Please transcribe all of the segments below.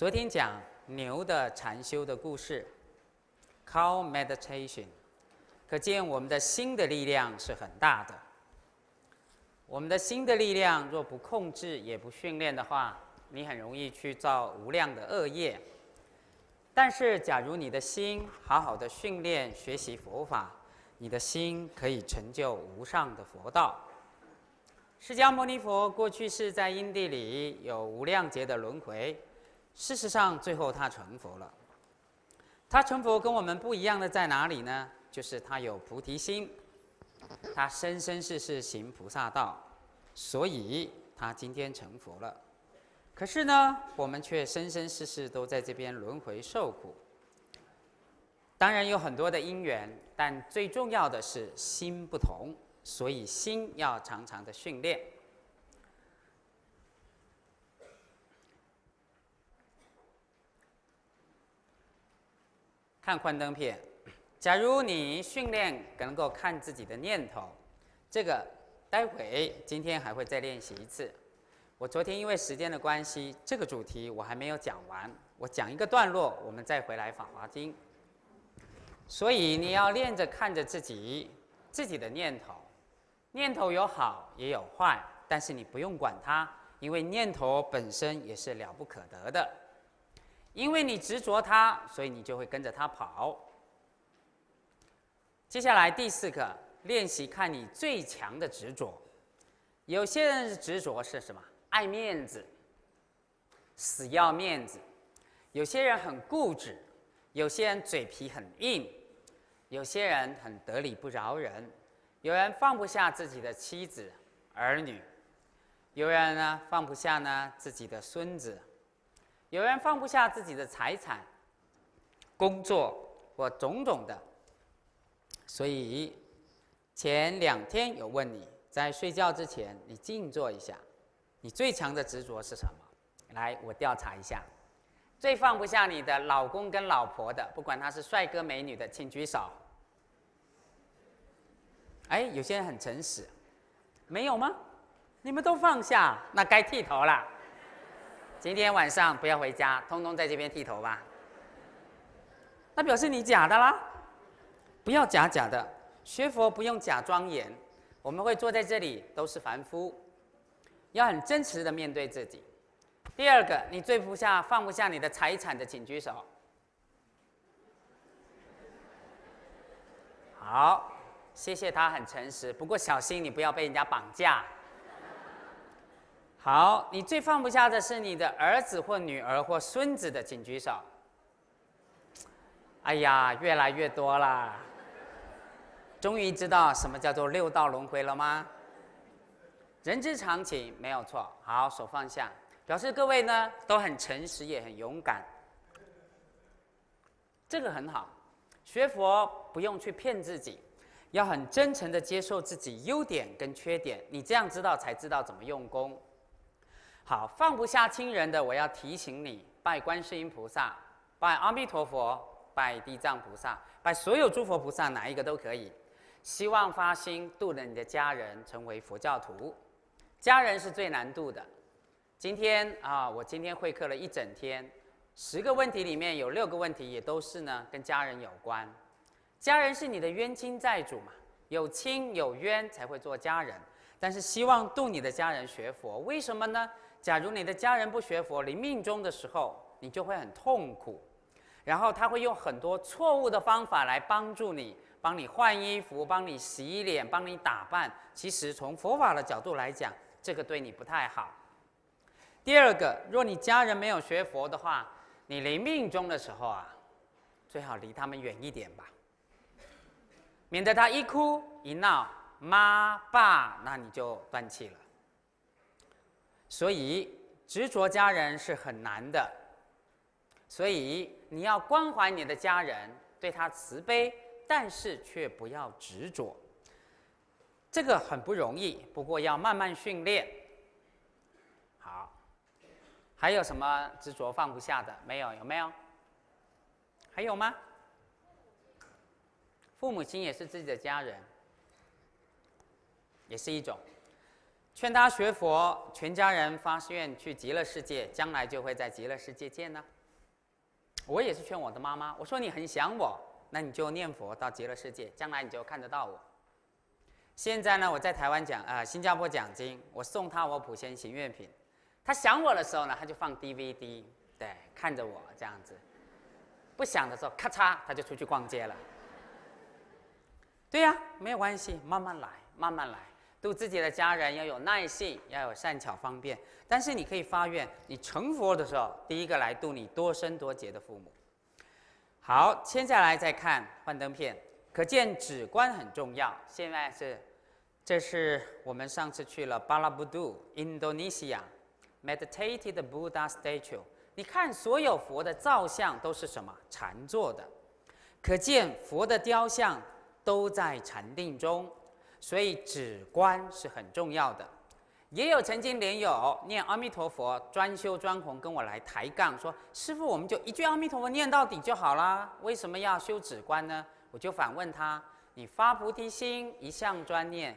昨天讲牛的禅修的故事，Cow Meditation，可见我们的心的力量是很大的。我们的心的力量若不控制也不训练的话，你很容易去造无量的恶业。但是，假如你的心好好的训练学习佛法，你的心可以成就无上的佛道。释迦牟尼佛过去是在因地里有无量劫的轮回。事实上，最后他成佛了。他成佛跟我们不一样的在哪里呢？就是他有菩提心，他生生世世行菩萨道，所以他今天成佛了。可是呢，我们却生生世世都在这边轮回受苦。当然有很多的因缘，但最重要的是心不同，所以心要常常的训练。看幻灯片。假如你训练能够看自己的念头，这个待会今天还会再练习一次。我昨天因为时间的关系，这个主题我还没有讲完，我讲一个段落，我们再回来《法华经》。所以你要练着看着自己自己的念头，念头有好也有坏，但是你不用管它，因为念头本身也是了不可得的。因为你执着它，所以你就会跟着它跑。接下来第四个练习，看你最强的执着。有些人执着是什么？爱面子，死要面子；有些人很固执，有些人嘴皮很硬，有些人很得理不饶人，有人放不下自己的妻子儿女，有人呢放不下呢自己的孙子。有人放不下自己的财产、工作或种种的，所以前两天有问你在睡觉之前，你静坐一下，你最强的执着是什么？来，我调查一下，最放不下你的老公跟老婆的，不管他是帅哥美女的，请举手。哎，有些人很诚实，没有吗？你们都放下，那该剃头了。今天晚上不要回家，通通在这边剃头吧。那表示你假的啦，不要假假的。学佛不用假庄严，我们会坐在这里都是凡夫，要很真实的面对自己。第二个，你最不下放不下你的财产的，请举手。好，谢谢他很诚实，不过小心你不要被人家绑架。好，你最放不下的是你的儿子或女儿或孙子的，请举手。哎呀，越来越多啦！终于知道什么叫做六道轮回了吗？人之常情，没有错。好，手放下，表示各位呢都很诚实，也很勇敢。这个很好，学佛不用去骗自己，要很真诚的接受自己优点跟缺点，你这样知道才知道怎么用功。好，放不下亲人的，我要提醒你，拜观世音菩萨，拜阿弥陀佛，拜地藏菩萨，拜所有诸佛菩萨，哪一个都可以。希望发心度了你的家人成为佛教徒，家人是最难度的。今天啊，我今天会客了一整天，十个问题里面有六个问题也都是呢跟家人有关。家人是你的冤亲债主嘛，有亲有冤才会做家人。但是希望度你的家人学佛，为什么呢？假如你的家人不学佛，临命终的时候，你就会很痛苦，然后他会用很多错误的方法来帮助你，帮你换衣服，帮你洗脸，帮你打扮。其实从佛法的角度来讲，这个对你不太好。第二个，若你家人没有学佛的话，你临命终的时候啊，最好离他们远一点吧，免得他一哭一闹，妈爸，那你就断气了。所以执着家人是很难的，所以你要关怀你的家人，对他慈悲，但是却不要执着。这个很不容易，不过要慢慢训练。好，还有什么执着放不下的？没有？有没有？还有吗？父母亲也是自己的家人，也是一种。劝他学佛，全家人发誓愿去极乐世界，将来就会在极乐世界见呢。我也是劝我的妈妈，我说你很想我，那你就念佛到极乐世界，将来你就看得到我。现在呢，我在台湾讲啊，新加坡讲经，我送他我普贤行愿品，他想我的时候呢，他就放 DVD，对，看着我这样子；不想的时候，咔嚓，他就出去逛街了。对呀，没有关系，慢慢来，慢慢来，度自己的家人要有耐性，要有善巧方便。但是你可以发愿，你成佛的时候，第一个来度你多生多劫的父母。好，接下来再看幻灯片，可见止观很重要。现在是。这是我们上次去了巴拉布杜，Indonesia，meditated Buddha statue。你看，所有佛的造像都是什么？禅坐的，可见佛的雕像都在禅定中，所以止观是很重要的。也有曾经连友念阿弥陀佛，专修专弘，跟我来抬杠说：“师傅，我们就一句阿弥陀佛念到底就好啦，为什么要修止观呢？”我就反问他：“你发菩提心，一向专念。”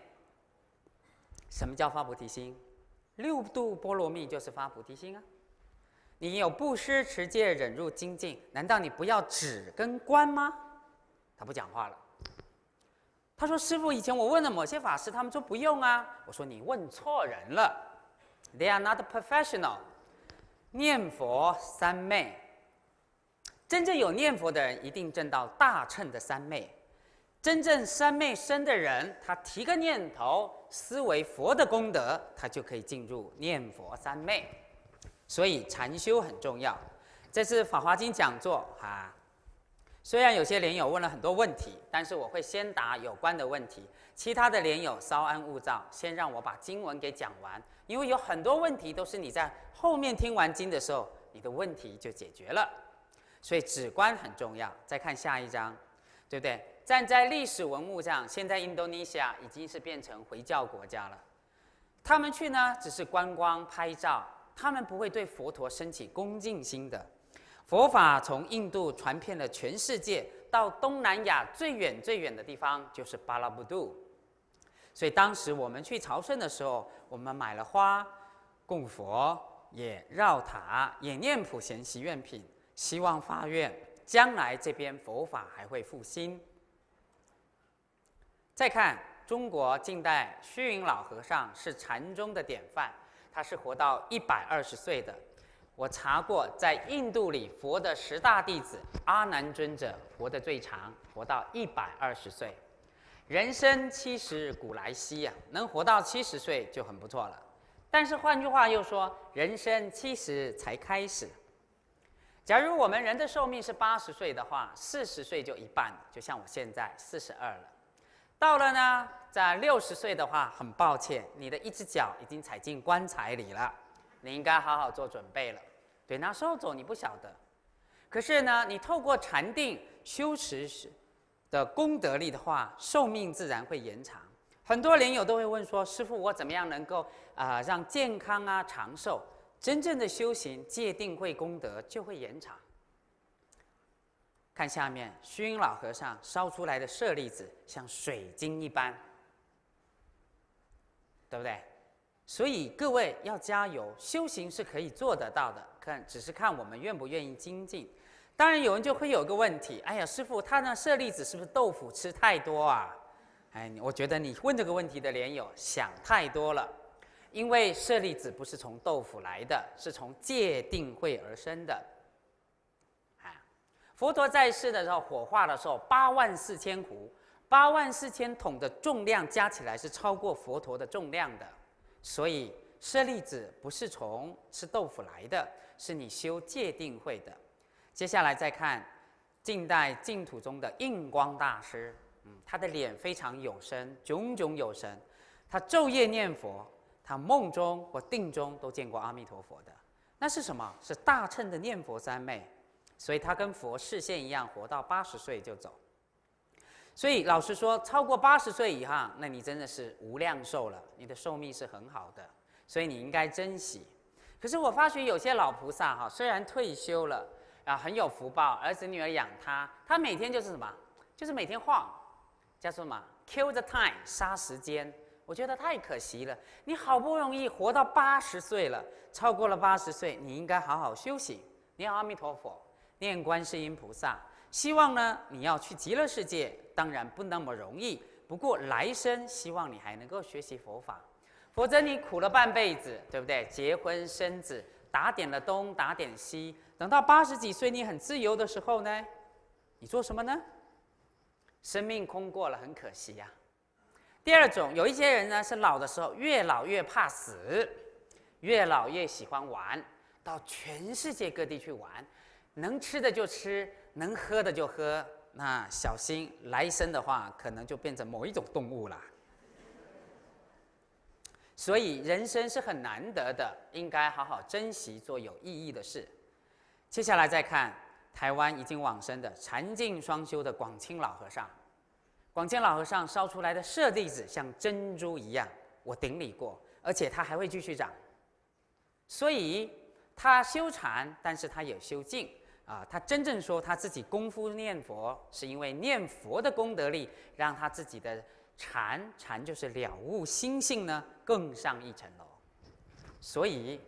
什么叫发菩提心？六度波罗蜜就是发菩提心啊！你有布施、持戒、忍辱、精进，难道你不要止跟观吗？他不讲话了。他说：“师傅，以前我问了某些法师，他们说不用啊。”我说：“你问错人了。They are not professional。念佛三昧，真正有念佛的人，一定证到大乘的三昧。”真正三昧深的人，他提个念头，思维佛的功德，他就可以进入念佛三昧。所以禅修很重要。这是《法华经》讲座啊。虽然有些莲友问了很多问题，但是我会先答有关的问题。其他的莲友稍安勿躁，先让我把经文给讲完，因为有很多问题都是你在后面听完经的时候，你的问题就解决了。所以止观很重要。再看下一章，对不对？站在历史文物上，现在印度尼西亚已经是变成回教国家了。他们去呢，只是观光拍照，他们不会对佛陀升起恭敬心的。佛法从印度传遍了全世界，到东南亚最远最远的地方就是巴拉布杜。所以当时我们去朝圣的时候，我们买了花供佛，也绕塔，也念普贤习愿品，希望发愿将来这边佛法还会复兴。再看中国近代虚云老和尚是禅宗的典范，他是活到一百二十岁的。我查过，在印度里佛的十大弟子，阿难尊者活得最长，活到一百二十岁。人生七十古来稀呀，能活到七十岁就很不错了。但是换句话又说，人生七十才开始。假如我们人的寿命是八十岁的话，四十岁就一半，就像我现在四十二了。到了呢，在六十岁的话，很抱歉，你的一只脚已经踩进棺材里了，你应该好好做准备了。对，那时候走你不晓得，可是呢，你透过禅定修持时的功德力的话，寿命自然会延长。很多莲友都会问说：“师傅，我怎么样能够啊让健康啊长寿？真正的修行戒定慧功德就会延长。”看下面，虚云老和尚烧出来的舍利子像水晶一般，对不对？所以各位要加油，修行是可以做得到的，看只是看我们愿不愿意精进。当然，有人就会有个问题：哎呀，师傅，他那舍利子是不是豆腐吃太多啊？哎，我觉得你问这个问题的莲友想太多了，因为舍利子不是从豆腐来的，是从戒定慧而生的。啊佛陀在世的时候，火化的时候，八万四千壶、八万四千桶的重量加起来是超过佛陀的重量的。所以舍利子不是从吃豆腐来的，是你修戒定慧的。接下来再看近代净土中的印光大师，嗯，他的脸非常有神，炯炯有神。他昼夜念佛，他梦中或定中都见过阿弥陀佛的。那是什么？是大乘的念佛三昧。所以他跟佛视线一样，活到八十岁就走。所以老实说，超过八十岁以上，那你真的是无量寿了，你的寿命是很好的，所以你应该珍惜。可是我发觉有些老菩萨哈，虽然退休了啊，很有福报，儿子女儿养他，他每天就是什么，就是每天晃，叫什么，kill the time，杀时间，我觉得太可惜了。你好不容易活到八十岁了，超过了八十岁，你应该好好休息，念阿弥陀佛，念观世音菩萨。希望呢，你要去极乐世界，当然不那么容易。不过来生，希望你还能够学习佛法，否则你苦了半辈子，对不对？结婚生子，打点了东，打点西，等到八十几岁，你很自由的时候呢，你做什么呢？生命空过了，很可惜呀。第二种，有一些人呢是老的时候越老越怕死，越老越喜欢玩，到全世界各地去玩，能吃的就吃，能喝的就喝。那小心来生的话，可能就变成某一种动物了。所以人生是很难得的，应该好好珍惜，做有意义的事。接下来再看台湾已经往生的禅净双修的广清老和尚。广清老和尚烧出来的舍利子像珍珠一样，我顶礼过，而且他还会继续长。所以他修禅，但是他有修静啊。他真正说他自己功夫念佛，是因为念佛的功德力，让他自己的禅禅就是了悟心性呢，更上一层楼。所以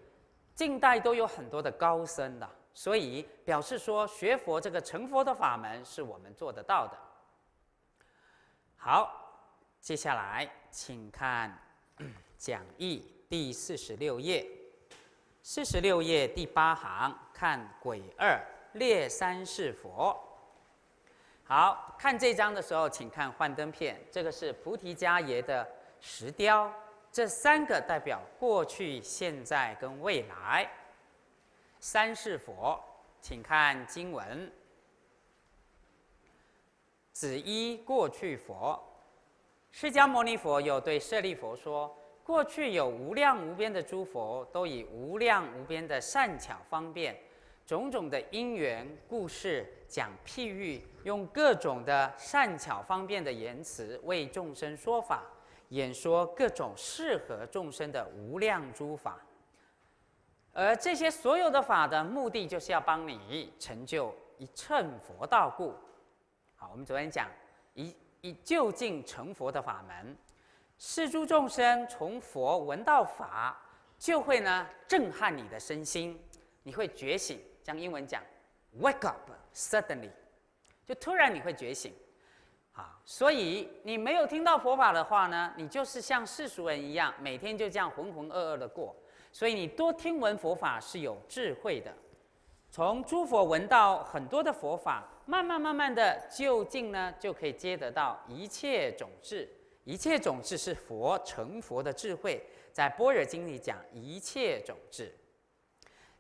近代都有很多的高僧的，所以表示说学佛这个成佛的法门是我们做得到的。好，接下来请看 讲义第四十六页，四十六页第八行，看鬼二列三世佛。好看这张的时候，请看幻灯片，这个是菩提伽耶的石雕，这三个代表过去、现在跟未来。三世佛，请看经文。子一过去佛，释迦牟尼佛有对舍利佛说：过去有无量无边的诸佛，都以无量无边的善巧方便，种种的因缘故事讲譬喻，用各种的善巧方便的言辞为众生说法，演说各种适合众生的无量诸法。而这些所有的法的目的，就是要帮你成就一乘佛道故。好我们昨天讲以以就近成佛的法门，世诸众生从佛闻到法，就会呢震撼你的身心，你会觉醒。将英文讲，wake up suddenly，就突然你会觉醒。啊，所以你没有听到佛法的话呢，你就是像世俗人一样，每天就这样浑浑噩噩的过。所以你多听闻佛法是有智慧的，从诸佛闻到很多的佛法。慢慢慢慢的就近呢，就可以接得到一切种智。一切种智是佛成佛的智慧，在般若经里讲一切种智。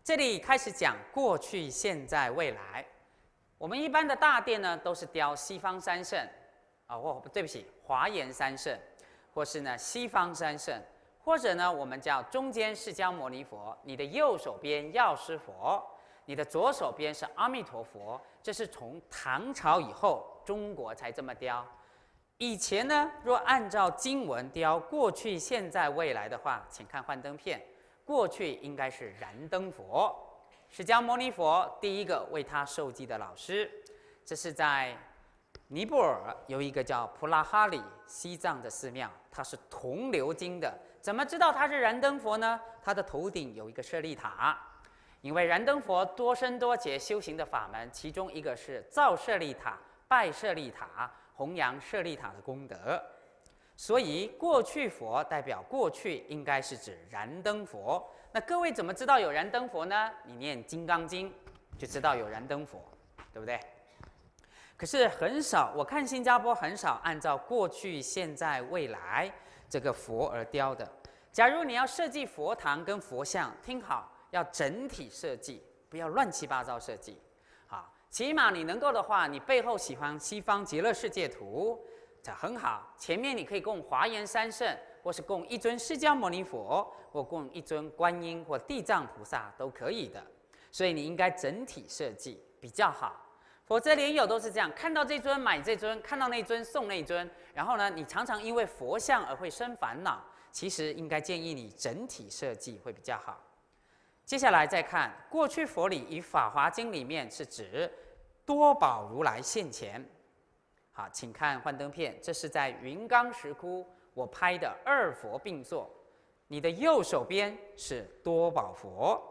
这里开始讲过去、现在、未来。我们一般的大殿呢，都是雕西方三圣，啊，或对不起，华严三圣，或是呢西方三圣，或者呢我们叫中间释迦牟尼佛，你的右手边药师佛。你的左手边是阿弥陀佛，这是从唐朝以后中国才这么雕。以前呢，若按照经文雕过去、现在、未来的话，请看幻灯片。过去应该是燃灯佛，释迦牟尼佛第一个为他授记的老师。这是在尼泊尔有一个叫普拉哈里西藏的寺庙，它是铜鎏金的。怎么知道它是燃灯佛呢？它的头顶有一个舍利塔。因为燃灯佛多生多劫修行的法门，其中一个是造舍利塔、拜舍利塔、弘扬舍利塔的功德，所以过去佛代表过去，应该是指燃灯佛。那各位怎么知道有燃灯佛呢？你念《金刚经》就知道有燃灯佛，对不对？可是很少，我看新加坡很少按照过去、现在、未来这个佛而雕的。假如你要设计佛堂跟佛像，听好。要整体设计，不要乱七八糟设计。好，起码你能够的话，你背后喜欢西方极乐世界图，很好。前面你可以供华严三圣，或是供一尊释迦牟尼佛，或供一尊观音或地藏菩萨都可以的。所以你应该整体设计比较好，否则连友都是这样，看到这尊买这尊，看到那尊送那尊，然后呢，你常常因为佛像而会生烦恼。其实应该建议你整体设计会比较好。接下来再看过去佛理与《法华经》里面是指多宝如来现前。好，请看幻灯片，这是在云冈石窟我拍的二佛并坐，你的右手边是多宝佛。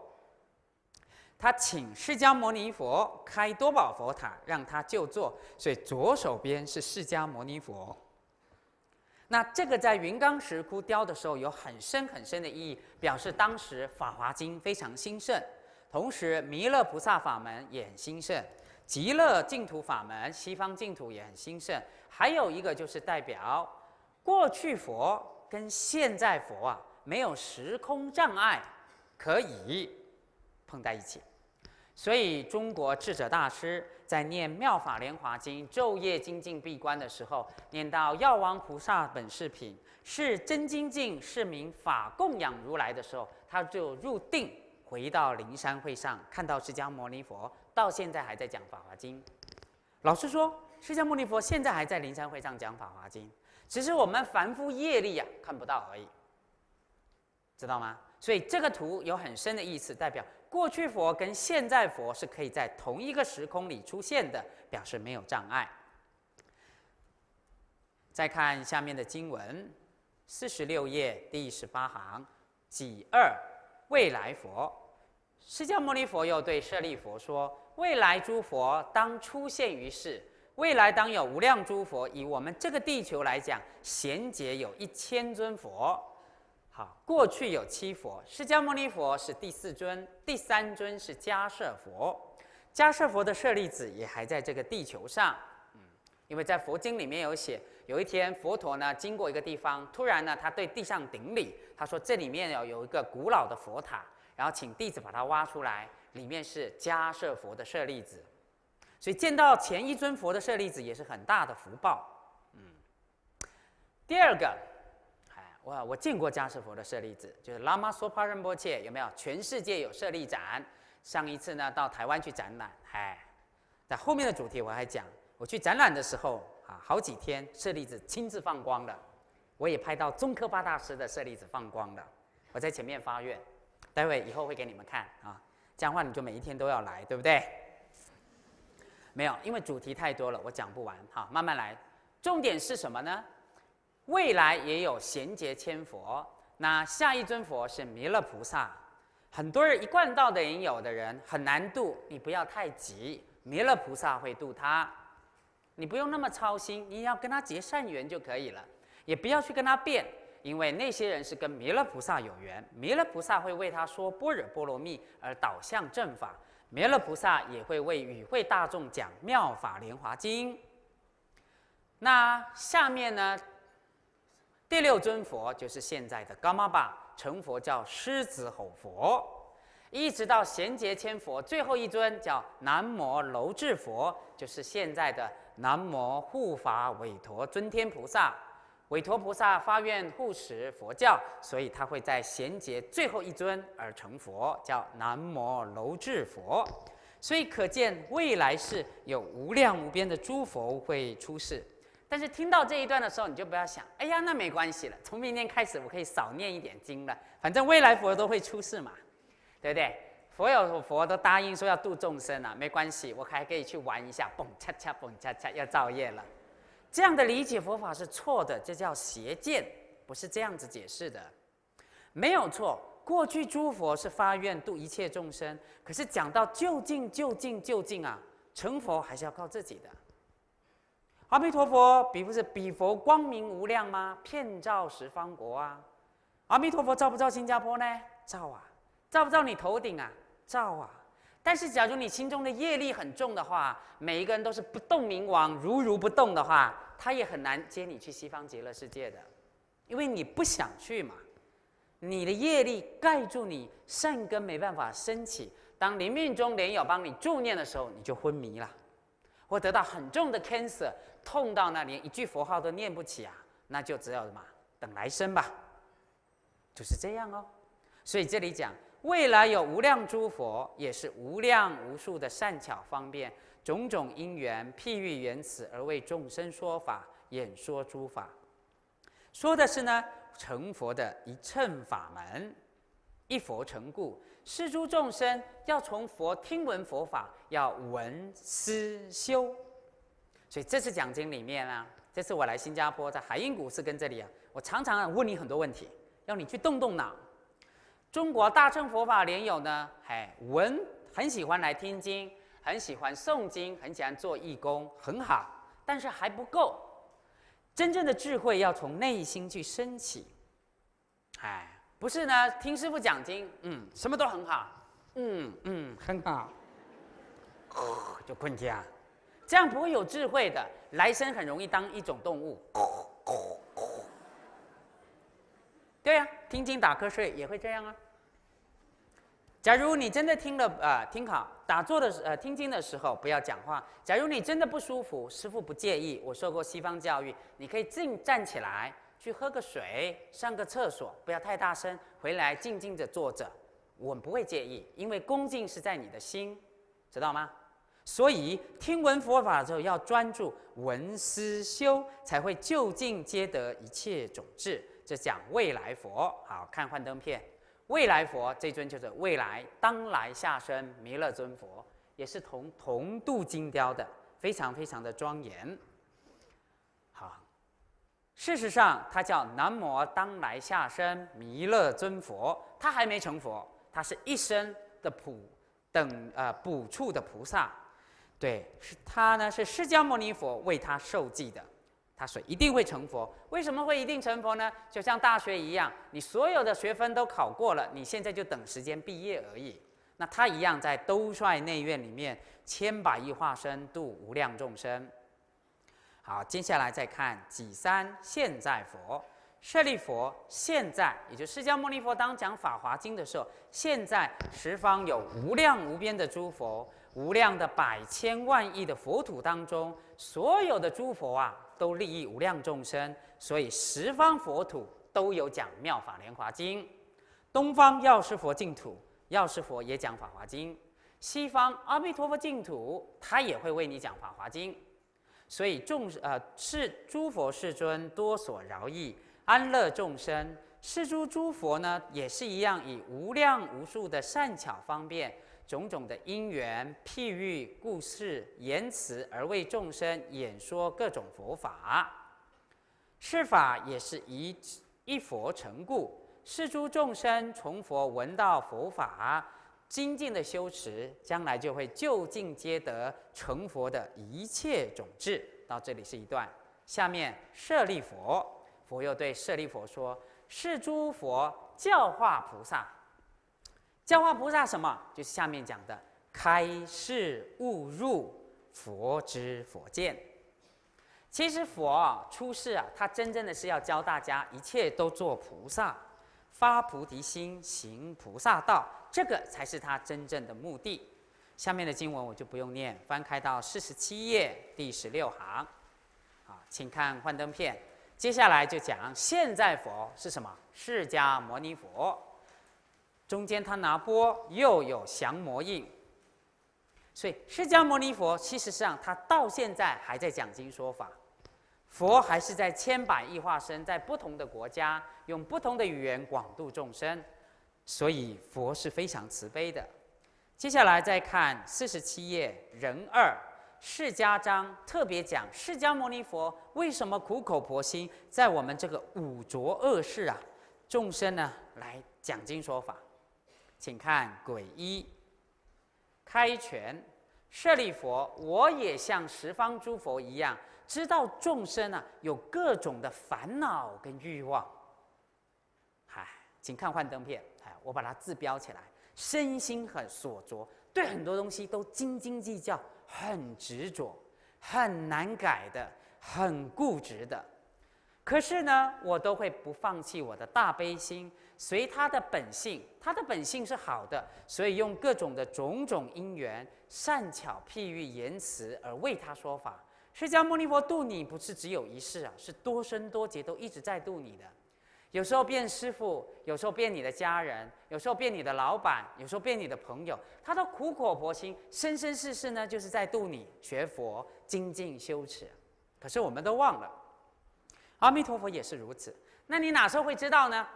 他请释迦牟尼佛开多宝佛塔，让他就坐，所以左手边是释迦牟尼佛。那这个在云冈石窟雕的时候有很深很深的意义，表示当时《法华经》非常兴盛，同时弥勒菩萨法门也很兴盛，极乐净土法门西方净土也很兴盛。还有一个就是代表过去佛跟现在佛啊没有时空障碍，可以碰在一起。所以，中国智者大师在念《妙法莲华经》昼夜精进闭关的时候，念到药王菩萨本是品，是真精进，是名法供养如来的时候，他就入定，回到灵山会上，看到释迦牟尼佛，到现在还在讲《法华经》。老实说，释迦牟尼佛现在还在灵山会上讲《法华经》，只是我们凡夫业力啊看不到而已，知道吗？所以这个图有很深的意思，代表。过去佛跟现在佛是可以在同一个时空里出现的，表示没有障碍。再看下面的经文，四十六页第十八行，己二未来佛，释迦牟尼佛又对舍利佛说：未来诸佛当出现于世，未来当有无量诸佛。以我们这个地球来讲，贤劫有一千尊佛。好，过去有七佛，释迦牟尼佛是第四尊，第三尊是迦摄佛。迦摄佛的舍利子也还在这个地球上。嗯，因为在佛经里面有写，有一天佛陀呢经过一个地方，突然呢他对地上顶礼，他说这里面有有一个古老的佛塔，然后请弟子把它挖出来，里面是迦摄佛的舍利子。所以见到前一尊佛的舍利子也是很大的福报。嗯，第二个。哇，我我见过迦舍佛的舍利子，就是拉玛索帕仁波切，有没有？全世界有舍利展。上一次呢，到台湾去展览，嗨，在后面的主题我还讲，我去展览的时候啊，好几天舍利子亲自放光的，我也拍到宗喀巴大师的舍利子放光的，我在前面发愿，待会以后会给你们看啊，这样的话你就每一天都要来，对不对？没有，因为主题太多了，我讲不完，好，慢慢来。重点是什么呢？未来也有贤劫千佛，那下一尊佛是弥勒菩萨。很多人一贯道的人有的人很难度，你不要太急，弥勒菩萨会度他，你不用那么操心，你要跟他结善缘就可以了，也不要去跟他辩，因为那些人是跟弥勒菩萨有缘，弥勒菩萨会为他说般若波罗蜜而导向正法，弥勒菩萨也会为与会大众讲妙法莲华经。那下面呢？第六尊佛就是现在的伽玛巴成佛，叫狮子吼佛，一直到贤劫千佛，最后一尊叫南摩楼智佛，就是现在的南摩护法韦陀尊天菩萨。韦陀菩萨发愿护持佛教，所以他会在贤劫最后一尊而成佛，叫南摩楼智佛。所以可见未来是有无量无边的诸佛会出世。但是听到这一段的时候，你就不要想，哎呀，那没关系了。从明天开始，我可以少念一点经了。反正未来佛都会出世嘛，对不对？佛有佛都答应说要度众生啊，没关系，我还可以去玩一下，蹦恰恰蹦恰恰，要造业了。这样的理解佛法是错的，这叫邪见，不是这样子解释的。没有错，过去诸佛是发愿度一切众生，可是讲到就近就近就近啊，成佛还是要靠自己的。阿弥陀佛，比不是比佛光明无量吗？遍照十方国啊！阿弥陀佛照不照新加坡呢？照啊！照不照你头顶啊？照啊！但是假如你心中的业力很重的话，每一个人都是不动明王，如如不动的话，他也很难接你去西方极乐世界的，因为你不想去嘛。你的业力盖住你，善根没办法升起。当临命中莲友帮你助念的时候，你就昏迷了，或得到很重的 cancer。痛到那连一句佛号都念不起啊，那就只有什么等来生吧，就是这样哦。所以这里讲未来有无量诸佛，也是无量无数的善巧方便种种因缘譬喻缘此而为众生说法演说诸法，说的是呢成佛的一乘法门，一佛成故，是诸众生要从佛听闻佛法，要闻思修。所以这次讲经里面呢，这次我来新加坡，在海印古寺跟这里啊，我常常问你很多问题，要你去动动脑。中国大乘佛法莲友呢，哎，文很喜欢来听经，很喜欢诵经，很喜欢做义工，很好，但是还不够。真正的智慧要从内心去升起。哎，不是呢，听师傅讲经，嗯，什么都很好，嗯嗯，很好，就困觉，这样不会有智慧的，来生很容易当一种动物。对呀，听经打瞌睡也会这样啊。假如你真的听了啊，听好打坐的呃听经的时候不要讲话。假如你真的不舒服，师傅不介意。我受过西方教育，你可以静站起来去喝个水，上个厕所，不要太大声。回来静静的坐着，我们不会介意，因为恭敬是在你的心，知道吗？所以听闻佛法的时候要专注闻思修，才会就近皆得一切种智。这讲未来佛，好看幻灯片。未来佛这尊就是未来当来下生弥勒尊佛，也是同同镀金雕的，非常非常的庄严。好，事实上他叫南无当来下生弥勒尊佛，他还没成佛，他是一生的普等呃补处的菩萨，对，是他呢是释迦牟尼佛为他受记的。他说一定会成佛，为什么会一定成佛呢？就像大学一样，你所有的学分都考过了，你现在就等时间毕业而已。那他一样在兜率内院里面千百亿化身度无量众生。好，接下来再看几三现在佛舍利佛，现在也就释迦牟尼佛当讲法华经的时候，现在十方有无量无边的诸佛，无量的百千万亿的佛土当中，所有的诸佛啊。都利益无量众生，所以十方佛土都有讲妙法莲华经。东方药师佛净土，药师佛也讲法华经；西方阿弥陀佛净土，他也会为你讲法华经。所以众呃是诸佛世尊多所饶益，安乐众生。是诸诸佛呢，也是一样，以无量无数的善巧方便。种种的因缘譬喻故事言辞而为众生演说各种佛法，是法也是一一佛成故，是诸众生从佛闻到佛法，精进的修持，将来就会就近皆得成佛的一切种智。到这里是一段，下面舍利佛，佛又对舍利佛说：“是诸佛教化菩萨。”教化菩萨什么？就是下面讲的开示悟入佛之佛见。其实佛出世啊，他真正的是要教大家一切都做菩萨，发菩提心，行菩萨道，这个才是他真正的目的。下面的经文我就不用念，翻开到四十七页第十六行。好，请看幻灯片。接下来就讲现在佛是什么？释迦牟尼佛。中间他拿钵，又有降魔印，所以释迦牟尼佛其实上他到现在还在讲经说法，佛还是在千百亿化身，在不同的国家用不同的语言广度众生，所以佛是非常慈悲的。接下来再看四十七页人二释迦章，特别讲释迦牟尼佛为什么苦口婆心在我们这个五浊恶世啊众生呢来讲经说法。请看鬼一开权舍利佛，我也像十方诸佛一样，知道众生啊有各种的烦恼跟欲望。嗨，请看幻灯片，哎，我把它字标起来，身心很所着，对很多东西都斤斤计较，很执着，很难改的，很固执的。可是呢，我都会不放弃我的大悲心。随他的本性，他的本性是好的，所以用各种的种种因缘，善巧譬喻言辞而为他说法。释迦牟尼佛度你不是只有一世啊，是多生多劫都一直在度你的。有时候变师傅，有时候变你的家人，有时候变你的老板，有时候变你的朋友，他都苦口婆心，生生世世呢，就是在度你学佛精进修持。可是我们都忘了，阿弥陀佛也是如此。那你哪时候会知道呢？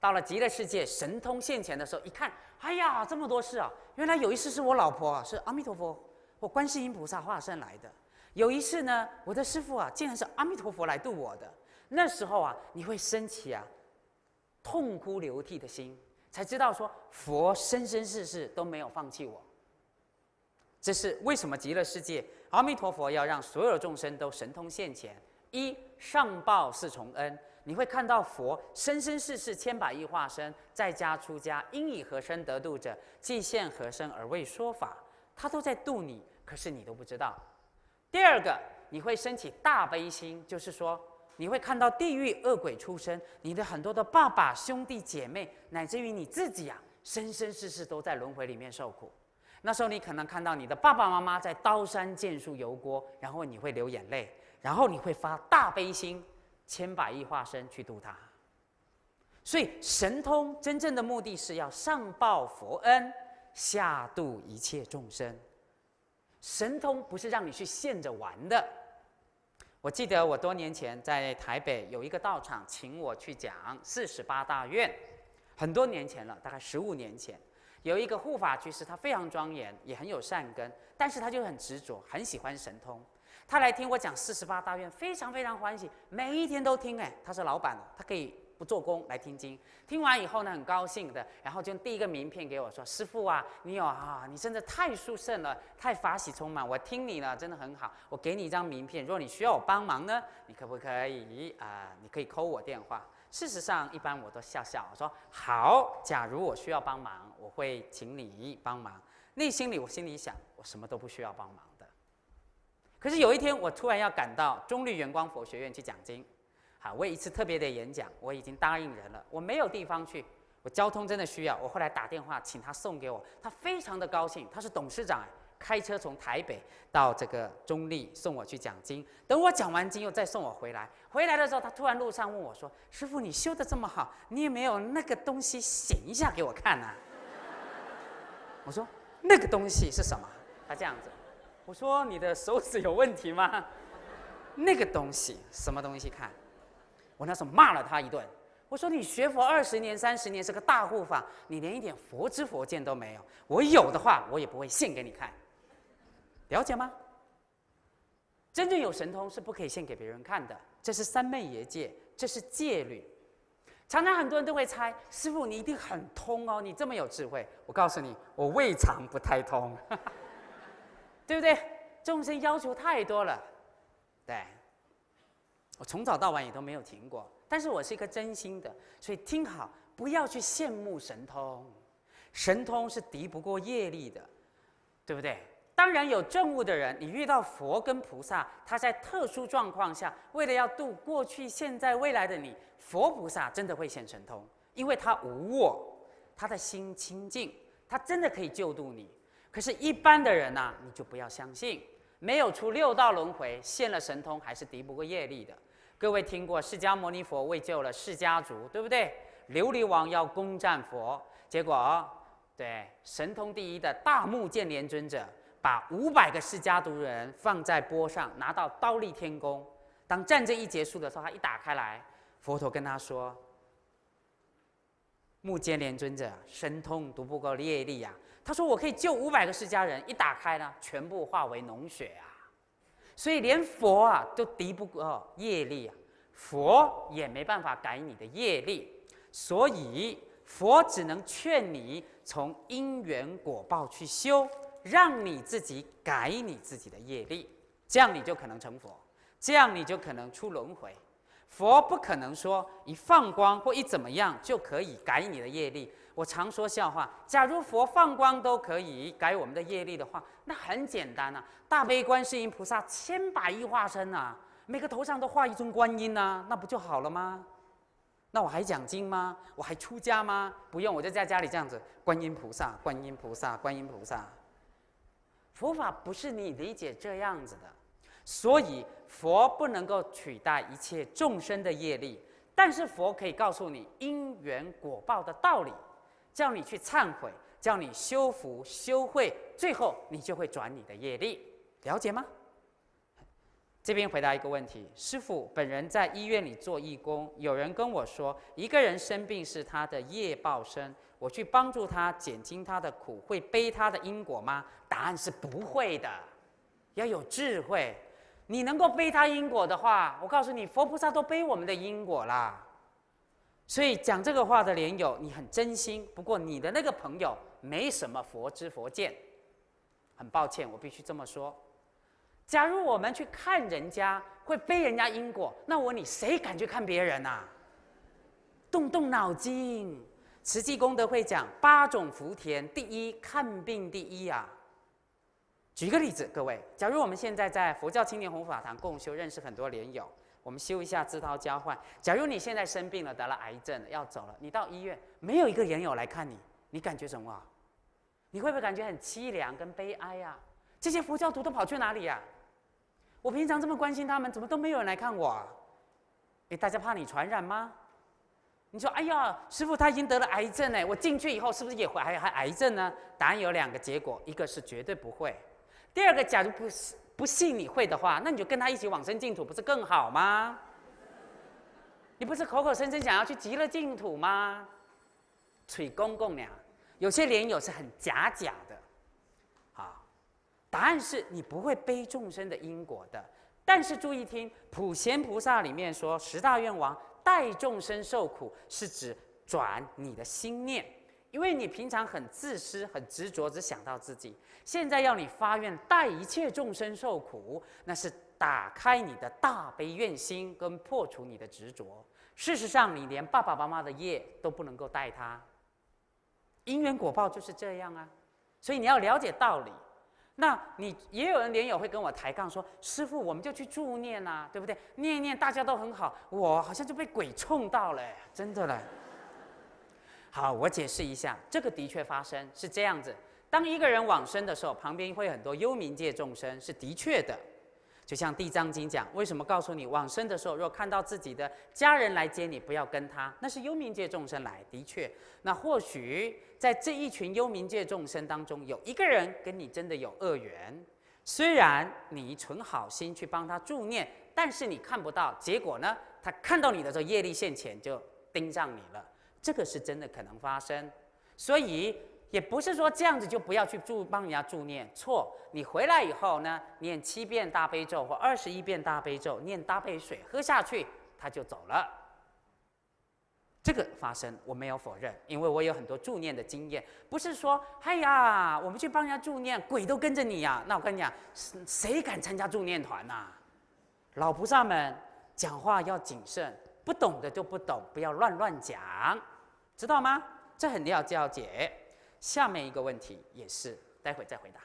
到了极乐世界神通现前的时候，一看，哎呀，这么多事啊！原来有一次是我老婆啊，是阿弥陀佛或观世音菩萨化身来的；有一次呢，我的师傅啊，竟然是阿弥陀佛来度我的。那时候啊，你会升起啊痛哭流涕的心，才知道说佛生生世世都没有放弃我。这是为什么极乐世界阿弥陀佛要让所有众生都神通现前？一上报四重恩，你会看到佛生生世世千百亿化身，在家出家，因以何身得度者，既现何身而为说法，他都在度你，可是你都不知道。第二个，你会升起大悲心，就是说，你会看到地狱恶鬼出生，你的很多的爸爸、兄弟姐妹，乃至于你自己啊，生生世世都在轮回里面受苦。那时候你可能看到你的爸爸妈妈在刀山剑树油锅，然后你会流眼泪。然后你会发大悲心，千百亿化身去度他。所以神通真正的目的是要上报佛恩，下度一切众生。神通不是让你去现着玩的。我记得我多年前在台北有一个道场，请我去讲四十八大愿，很多年前了，大概十五年前，有一个护法居士，他非常庄严，也很有善根，但是他就很执着，很喜欢神通。他来听我讲四十八大愿，非常非常欢喜，每一天都听。哎，他是老板，他可以不做工来听经。听完以后呢，很高兴的，然后就递一个名片给我，说：“师傅啊，你有啊，你真的太殊胜了，太法喜充满。我听你了，真的很好。我给你一张名片，如果你需要我帮忙呢，你可不可以啊？你可以扣我电话。事实上，一般我都笑笑，我说好。假如我需要帮忙，我会请你帮忙。内心里，我心里想，我什么都不需要帮忙。”可是有一天，我突然要赶到中立圆光佛学院去讲经，好，为一次特别的演讲，我已经答应人了，我没有地方去，我交通真的需要，我后来打电话请他送给我，他非常的高兴，他是董事长哎，开车从台北到这个中立送我去讲经，等我讲完经又再送我回来，回来的时候他突然路上问我说：“师傅，你修的这么好，你有没有那个东西显一下给我看呢？”我说：“那个东西是什么？”他这样子。我说你的手指有问题吗？那个东西什么东西？看，我那时候骂了他一顿。我说你学佛二十年、三十年是个大护法，你连一点佛知佛见都没有。我有的话，我也不会献给你看。了解吗？真正有神通是不可以献给别人看的，这是三昧耶戒，这是戒律。常常很多人都会猜，师傅你一定很通哦，你这么有智慧。我告诉你，我未尝不太通。对不对？众生要求太多了，对。我从早到晚也都没有停过，但是我是一个真心的，所以听好，不要去羡慕神通，神通是敌不过业力的，对不对？当然有证悟的人，你遇到佛跟菩萨，他在特殊状况下，为了要度过去、现在、未来的你，佛菩萨真的会显神通，因为他无我，他的心清净，他真的可以救度你。可是，一般的人呐，你就不要相信，没有出六道轮回，现了神通，还是敌不过业力的。各位听过释迦牟尼佛为救了释迦族，对不对？琉璃王要攻占佛，结果，对神通第一的大目犍连尊者，把五百个释迦族人放在钵上，拿到刀立天宫。当战争一结束的时候，他一打开来，佛陀跟他说：“目犍连尊者神通独不过业力呀。”他说：“我可以救五百个释迦人，一打开呢，全部化为脓血啊！所以连佛啊都敌不过业力啊，佛也没办法改你的业力，所以佛只能劝你从因缘果报去修，让你自己改你自己的业力，这样你就可能成佛，这样你就可能出轮回。佛不可能说一放光或一怎么样就可以改你的业力。”我常说笑话，假如佛放光都可以改我们的业力的话，那很简单呐。大悲观世音菩萨千百亿化身呐，每个头上都画一尊观音呐，那不就好了吗？那我还讲经吗？我还出家吗？不用，我就在家里这样子，观音菩萨，观音菩萨，观音菩萨。佛法不是你理解这样子的，所以佛不能够取代一切众生的业力，但是佛可以告诉你因缘果报的道理。叫你去忏悔，叫你修福修慧，最后你就会转你的业力，了解吗？这边回答一个问题：师傅本人在医院里做义工，有人跟我说，一个人生病是他的业报生，我去帮助他减轻他的苦，会背他的因果吗？答案是不会的，要有智慧。你能够背他因果的话，我告诉你，佛菩萨都背我们的因果啦。所以讲这个话的莲友，你很真心。不过你的那个朋友没什么佛知佛见，很抱歉，我必须这么说。假如我们去看人家会背人家因果，那我你，谁敢去看别人呐？动动脑筋。慈济功德会讲八种福田，第一看病第一啊。举个例子，各位，假如我们现在在佛教青年弘法堂共修，认识很多莲友，我们修一下自掏交换。假如你现在生病了，得了癌症要走了，你到医院没有一个人有来看你，你感觉什么啊？你会不会感觉很凄凉跟悲哀呀？这些佛教徒都跑去哪里呀？我平常这么关心他们，怎么都没有人来看我？诶，大家怕你传染吗？你说：“哎呀，师傅他已经得了癌症哎，我进去以后是不是也会还还癌症呢？”答案有两个结果，一个是绝对不会，第二个，假如不是不信你会的话，那你就跟他一起往生净土，不是更好吗？你不是口口声声想要去极乐净土吗？吹公公俩，有些莲友是很假假的，好，答案是你不会背众生的因果的。但是注意听，普贤菩萨里面说十大愿王。代众生受苦是指转你的心念，因为你平常很自私、很执着，只想到自己。现在要你发愿代一切众生受苦，那是打开你的大悲愿心，跟破除你的执着。事实上，你连爸爸妈妈的业都不能够代他，因缘果报就是这样啊。所以你要了解道理。那你也有人连友会跟我抬杠说：“师傅，我们就去助念呐，对不对？念念大家都很好，我好像就被鬼冲到了，真的嘞。”好，我解释一下，这个的确发生是这样子。当一个人往生的时候，旁边会很多幽冥界众生，是的确的。就像《地藏经》讲，为什么告诉你往生的时候，若看到自己的家人来接你，不要跟他，那是幽冥界众生来。的确，那或许在这一群幽冥界众生当中，有一个人跟你真的有恶缘，虽然你存好心去帮他助念，但是你看不到结果呢？他看到你的时候，业力现前就盯上你了，这个是真的可能发生，所以。也不是说这样子就不要去助帮人家助念，错。你回来以后呢，念七遍大悲咒或二十一遍大悲咒，念大杯水喝下去，他就走了。这个发生我没有否认，因为我有很多助念的经验。不是说，哎呀，我们去帮人家助念，鬼都跟着你呀。那我跟你讲，谁敢参加助念团呐？老菩萨们讲话要谨慎，不懂的就不懂，不要乱乱讲，知道吗？这很要了解。下面一个问题也是，待会再回答，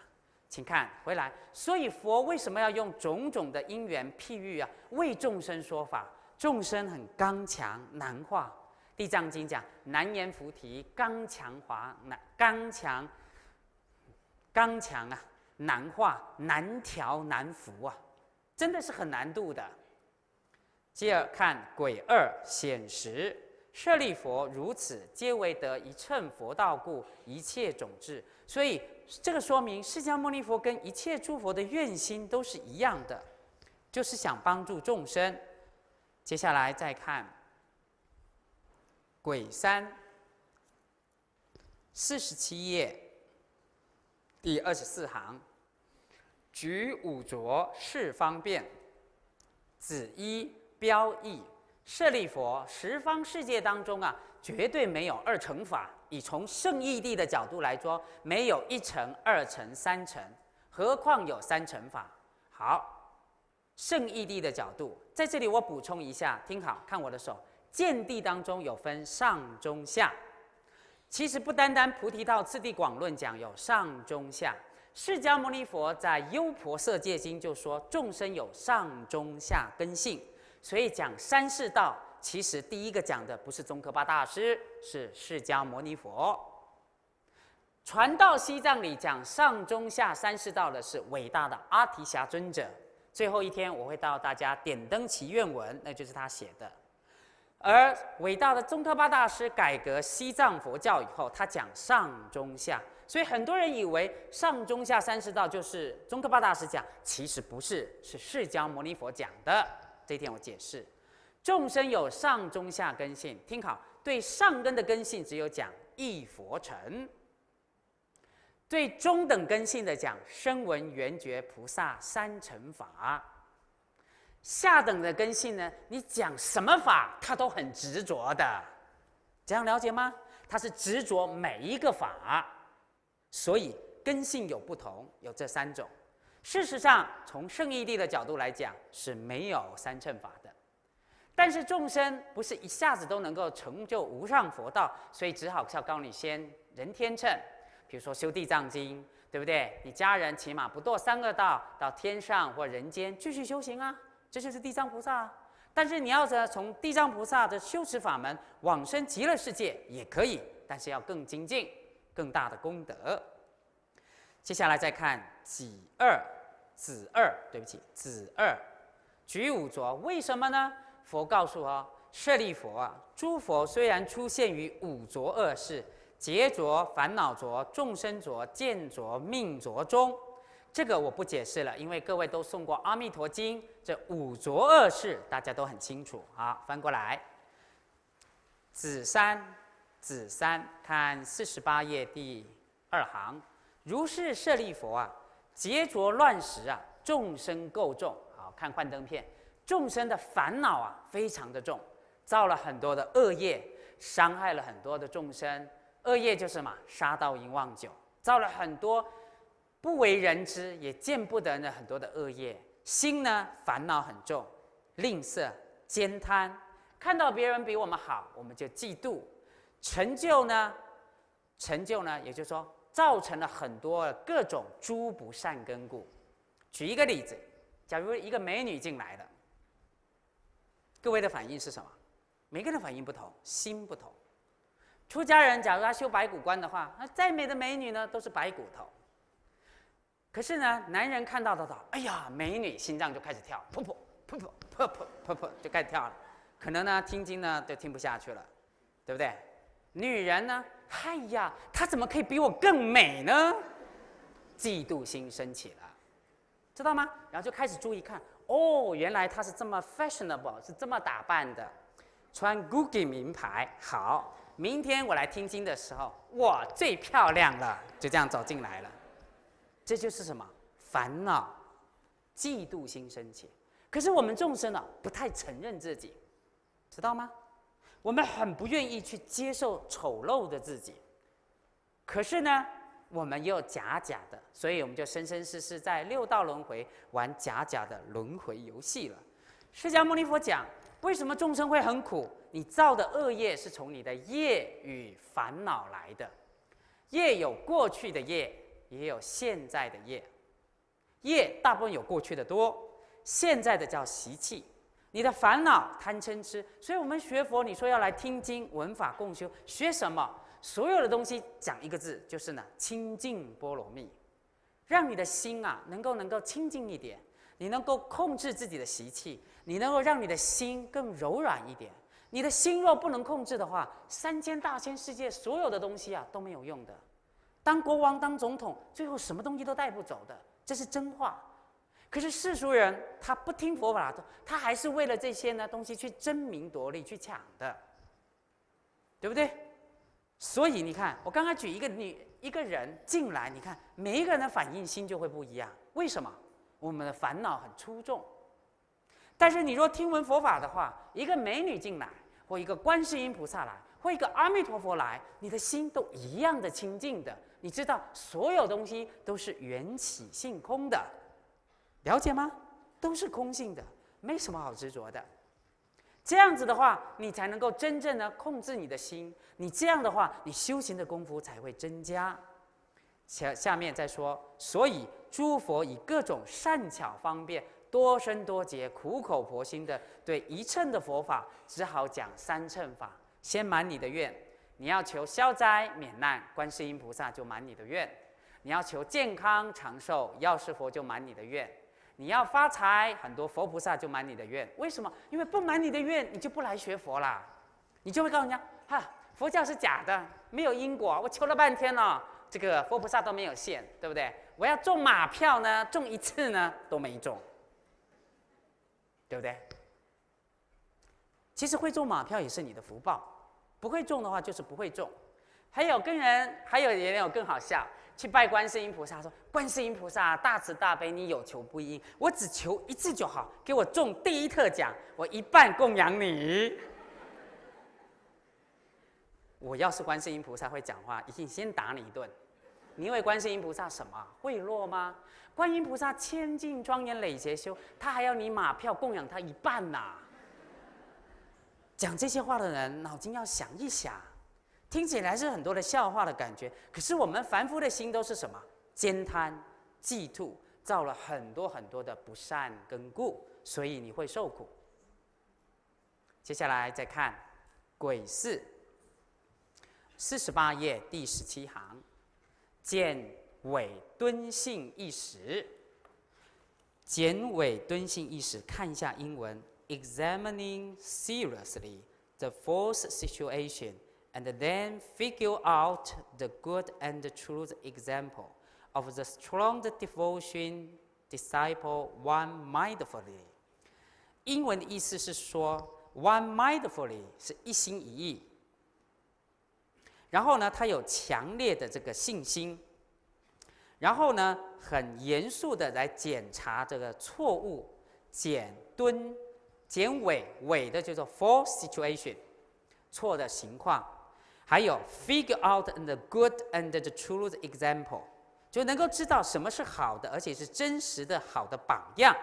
请看回来。所以佛为什么要用种种的因缘譬喻啊，为众生说法？众生很刚强难化，《地藏经》讲难言菩提，刚强华难刚强，刚强啊难化难调难服啊，真的是很难度的。接着看鬼二显实。舍利佛如此，皆为得一乘佛道故，一切种智。所以这个说明，释迦牟尼佛跟一切诸佛的愿心都是一样的，就是想帮助众生。接下来再看鬼三四十七页第二十四行，举五浊是方便，子一标义。舍利佛，十方世界当中啊，绝对没有二乘法。以从圣义地的角度来说，没有一乘、二乘、三乘，何况有三乘法？好，圣义地的角度，在这里我补充一下，听好，看我的手。见地当中有分上中下，其实不单单菩提道次第广论讲有上中下，释迦牟尼佛在优婆塞戒经就说众生有上中下根性。所以讲三世道，其实第一个讲的不是宗喀巴大师，是释迦牟尼佛。传到西藏里讲上中下三世道的是伟大的阿提峡尊者。最后一天我会到大家点灯祈愿文，那就是他写的。而伟大的宗喀巴大师改革西藏佛教以后，他讲上中下，所以很多人以为上中下三世道就是宗喀巴大师讲，其实不是，是释迦牟尼佛讲的。这一点我解释，众生有上中下根性，听好，对上根的根性只有讲一佛尘，对中等根性的讲声闻缘觉菩萨三乘法，下等的根性呢，你讲什么法，他都很执着的，这样了解吗？他是执着每一个法，所以根性有不同，有这三种。事实上，从圣义地的角度来讲，是没有三乘法的。但是众生不是一下子都能够成就无上佛道，所以只好靠高你先人天乘，比如说修地藏经，对不对？你家人起码不堕三恶道，到天上或人间继续修行啊。这就是地藏菩萨，但是你要是从地藏菩萨的修持法门往生极乐世界也可以，但是要更精进、更大的功德。接下来再看己二、子二，对不起，子二，举五浊，为什么呢？佛告诉我，舍利佛啊，诸佛虽然出现于五浊恶世，劫浊、烦恼浊、众生浊、见浊、命浊中。这个我不解释了，因为各位都诵过《阿弥陀经》，这五浊恶世大家都很清楚。好，翻过来，子三，子三，看四十八页第二行，如是舍利佛啊，劫浊乱时啊，众生够重。好看幻灯片，众生的烦恼啊，非常的重，造了很多的恶业，伤害了很多的众生。恶业就是嘛，杀盗淫妄酒，造了很多。不为人知，也见不得呢。很多的恶业，心呢烦恼很重，吝啬、兼贪，看到别人比我们好，我们就嫉妒。成就呢，成就呢，也就是说，造成了很多各种诸不善根故。举一个例子，假如一个美女进来了，各位的反应是什么？每个人反应不同，心不同。出家人假如他修白骨观的话，那再美的美女呢，都是白骨头。可是呢，男人看到的话，哎呀，美女，心脏就开始跳，噗噗噗噗噗噗噗噗就开始跳了。可能呢，听经呢都听不下去了，对不对？女人呢，哎呀，她怎么可以比我更美呢？嫉妒心升起了，知道吗？然后就开始注意看，哦，原来她是这么 fashionable，是这么打扮的，穿 Gucci 名牌。好，明天我来听经的时候，我最漂亮了，就这样走进来了。这就是什么烦恼、嫉妒心升起。可是我们众生呢，不太承认自己，知道吗？我们很不愿意去接受丑陋的自己。可是呢，我们又假假的，所以我们就生生世世在六道轮回玩假假的轮回游戏了。释迦牟尼佛讲，为什么众生会很苦？你造的恶业是从你的业与烦恼来的。业有过去的业。也有现在的业，业大部分有过去的多，现在的叫习气。你的烦恼贪嗔痴，所以我们学佛，你说要来听经闻法共修，学什么？所有的东西讲一个字，就是呢，清净波罗蜜，让你的心啊，能够能够清净一点，你能够控制自己的习气，你能够让你的心更柔软一点。你的心若不能控制的话，三千大千世界所有的东西啊都没有用的。当国王、当总统，最后什么东西都带不走的，这是真话。可是世俗人他不听佛法的，他还是为了这些呢东西去争名夺利、去抢的，对不对？所以你看，我刚刚举一个女一个人进来，你看每一个人的反应心就会不一样。为什么？我们的烦恼很出众。但是你若听闻佛法的话，一个美女进来，或一个观世音菩萨来，或一个阿弥陀佛来，你的心都一样的清净的。你知道所有东西都是缘起性空的，了解吗？都是空性的，没什么好执着的。这样子的话，你才能够真正的控制你的心。你这样的话，你修行的功夫才会增加。下下面再说，所以诸佛以各种善巧方便、多生多劫、苦口婆心的对一乘的佛法，只好讲三乘法，先满你的愿。你要求消灾免难，观世音菩萨就满你的愿；你要求健康长寿，药师佛就满你的愿；你要发财，很多佛菩萨就满你的愿。为什么？因为不满你的愿，你就不来学佛啦。你就会告诉人家：哈，佛教是假的，没有因果。我求了半天了，这个佛菩萨都没有现，对不对？我要中马票呢，中一次呢都没中，对不对？其实会中马票也是你的福报。不会中的话就是不会中，还有跟人，还有也有更好笑，去拜观世音菩萨，说：“观世音菩萨大慈大悲，你有求不应，我只求一次就好，给我中第一特奖，我一半供养你。”我要是观世音菩萨会讲话，一定先打你一顿。你以为观世音菩萨什么贿赂吗？观音菩萨千金庄严累劫修，他还要你马票供养他一半呐。讲这些话的人脑筋要想一想。听起来是很多的笑话的感觉，可是我们凡夫的心都是什么？奸贪、嫉妒，造了很多很多的不善根故，所以你会受苦。接下来再看鬼四，四十八页第十七行，见尾敦信一时，简尾敦信一时，看一下英文，examining seriously the false situation。And then figure out the good and true example of the strong devotion disciple one mindfully。英文的意思是说，one mindfully 是一心一意，然后呢，他有强烈的这个信心，然后呢，很严肃的来检查这个错误，检敦，检伪，伪的叫做 false situation，错的情况。还有 figure out the good and the true example，就能够知道什么是好的，而且是真实的好的榜样，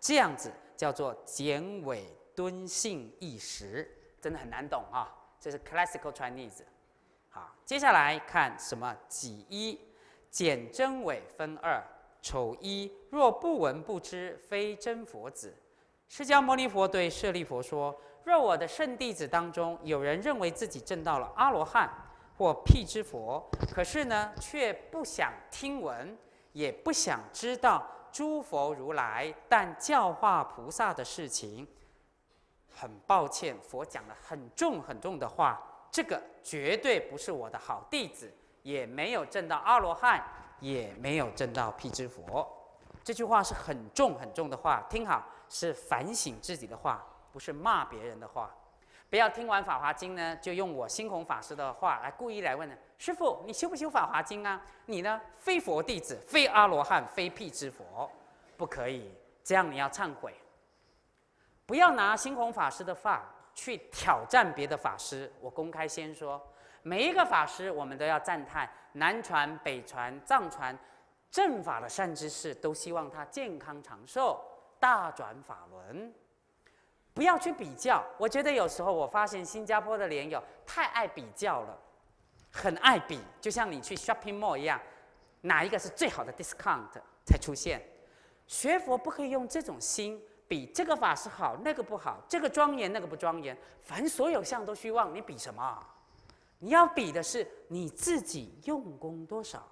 这样子叫做简伪敦信一时，真的很难懂啊！这是 classical Chinese。好，接下来看什么己一，简真伪分二，丑一若不闻不知，非真佛子。释迦牟尼佛对舍利佛说。若我的圣弟子当中有人认为自己证到了阿罗汉或辟支佛，可是呢，却不想听闻，也不想知道诸佛如来但教化菩萨的事情，很抱歉，佛讲了很重很重的话，这个绝对不是我的好弟子，也没有证到阿罗汉，也没有证到辟支佛。这句话是很重很重的话，听好，是反省自己的话。不是骂别人的话，不要听完《法华经》呢，就用我星孔法师的话来故意来问呢。师傅，你修不修《法华经》啊？你呢，非佛弟子，非阿罗汉，非辟支佛，不可以。这样你要忏悔。不要拿星孔法师的话去挑战别的法师。我公开先说，每一个法师，我们都要赞叹，南传、北传、藏传正法的善知识，都希望他健康长寿，大转法轮。不要去比较，我觉得有时候我发现新加坡的莲友太爱比较了，很爱比，就像你去 shopping mall 一样，哪一个是最好的 discount 才出现？学佛不可以用这种心比这个法师好，那个不好，这个庄严，那个不庄严，凡所有相都虚妄，你比什么？你要比的是你自己用功多少，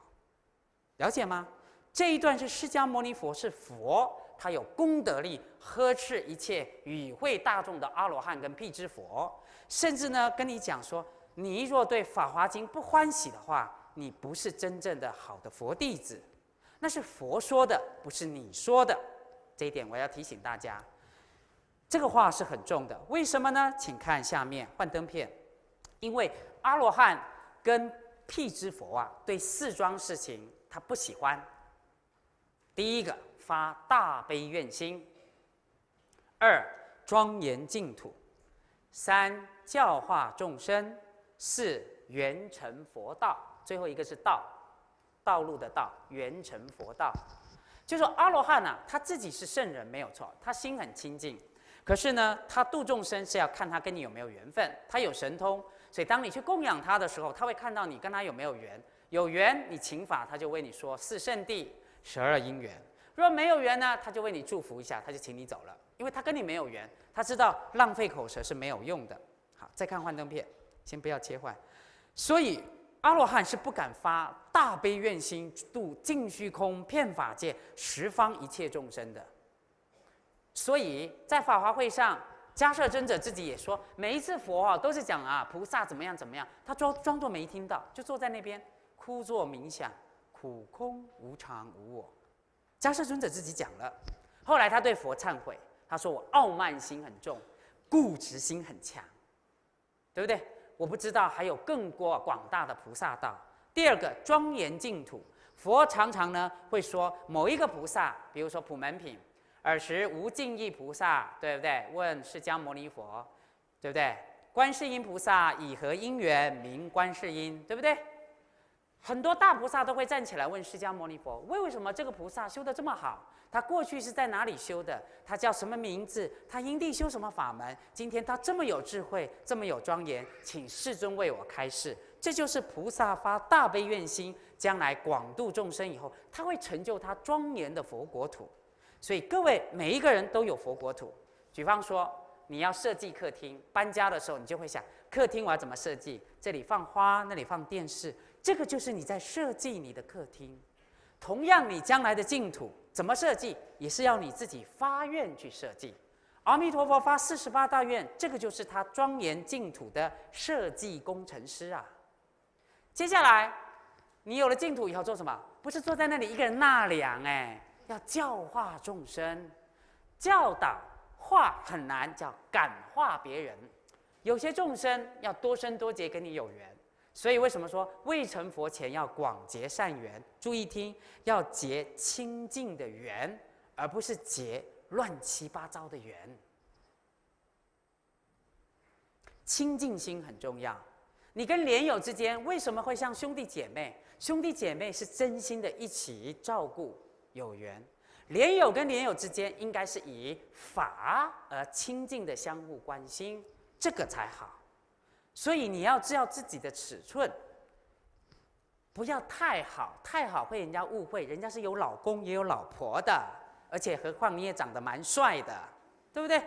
了解吗？这一段是释迦牟尼佛是佛。他有功德力，呵斥一切与会大众的阿罗汉跟辟支佛，甚至呢跟你讲说，你若对《法华经》不欢喜的话，你不是真正的好的佛弟子，那是佛说的，不是你说的。这一点我要提醒大家，这个话是很重的。为什么呢？请看下面幻灯片，因为阿罗汉跟辟支佛啊，对四桩事情他不喜欢。第一个。发大悲愿心，二庄严净土，三教化众生，四圆成佛道。最后一个是道，道路的道，圆成佛道。就说阿罗汉呢，他自己是圣人没有错，他心很清净。可是呢，他度众生是要看他跟你有没有缘分，他有神通，所以当你去供养他的时候，他会看到你跟他有没有缘。有缘，你请法，他就为你说四圣地、十二因缘。若没有缘呢，他就为你祝福一下，他就请你走了，因为他跟你没有缘，他知道浪费口舌是没有用的。好，再看幻灯片，先不要切换。所以阿罗汉是不敢发大悲愿心度尽虚空遍法界十方一切众生的。所以在法华会上，迦摄尊者自己也说，每一次佛啊都是讲啊菩萨怎么样怎么样，他装装作没听到，就坐在那边枯坐冥想，苦空无常无我。迦摄尊者自己讲了，后来他对佛忏悔，他说：“我傲慢心很重，固执心很强，对不对？我不知道还有更多广大的菩萨道。第二个庄严净土，佛常常呢会说某一个菩萨，比如说普门品，尔时无尽意菩萨，对不对？问释迦牟尼佛，对不对？观世音菩萨以何因缘名观世音，对不对？很多大菩萨都会站起来问释迦牟尼佛：为什么这个菩萨修得这么好？他过去是在哪里修的？他叫什么名字？他因地修什么法门？今天他这么有智慧，这么有庄严，请世尊为我开示。这就是菩萨发大悲愿心，将来广度众生以后，他会成就他庄严的佛国土。所以各位每一个人都有佛国土。举方说。你要设计客厅，搬家的时候，你就会想客厅我要怎么设计？这里放花，那里放电视，这个就是你在设计你的客厅。同样，你将来的净土怎么设计，也是要你自己发愿去设计。阿弥陀佛发四十八大愿，这个就是他庄严净土的设计工程师啊。接下来，你有了净土以后做什么？不是坐在那里一个人纳凉，哎，要教化众生，教导。化很难，叫感化别人。有些众生要多生多劫跟你有缘，所以为什么说未成佛前要广结善缘？注意听，要结清净的缘，而不是结乱七八糟的缘。清净心很重要。你跟莲友之间为什么会像兄弟姐妹？兄弟姐妹是真心的一起照顾有缘。莲友跟莲友之间，应该是以法而亲近的相互关心，这个才好。所以你要知道自己的尺寸，不要太好，太好会人家误会，人家是有老公也有老婆的，而且何况你也长得蛮帅的，对不对？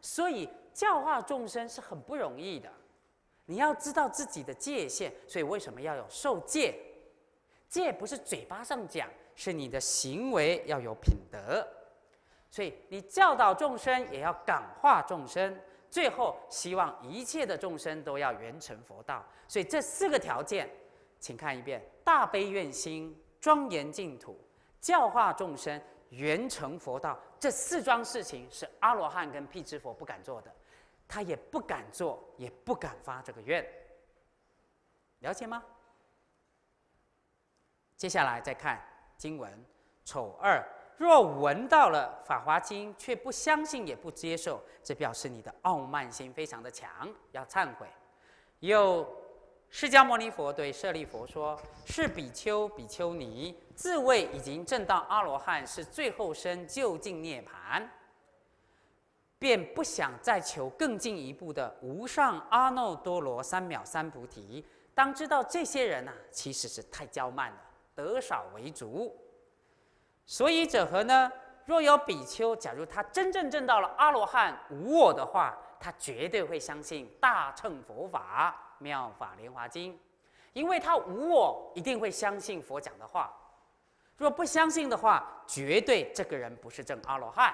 所以教化众生是很不容易的，你要知道自己的界限。所以为什么要有受戒？戒不是嘴巴上讲。是你的行为要有品德，所以你教导众生也要感化众生，最后希望一切的众生都要圆成佛道。所以这四个条件，请看一遍：大悲愿心、庄严净土、教化众生、圆成佛道。这四桩事情是阿罗汉跟辟支佛不敢做的，他也不敢做，也不敢发这个愿。了解吗？接下来再看。经文丑二，若闻到了《法华经》，却不相信也不接受，这表示你的傲慢心非常的强，要忏悔。又释迦牟尼佛对舍利佛说：“是比丘、比丘尼，自谓已经证到阿罗汉，是最后生就近涅盘，便不想再求更进一步的无上阿耨多罗三藐三菩提。当知道这些人呐，其实是太骄慢了。”得少为足，所以者何呢？若有比丘，假如他真正证到了阿罗汉无我的话，他绝对会相信大乘佛法妙法莲华经，因为他无我，一定会相信佛讲的话。若不相信的话，绝对这个人不是证阿罗汉。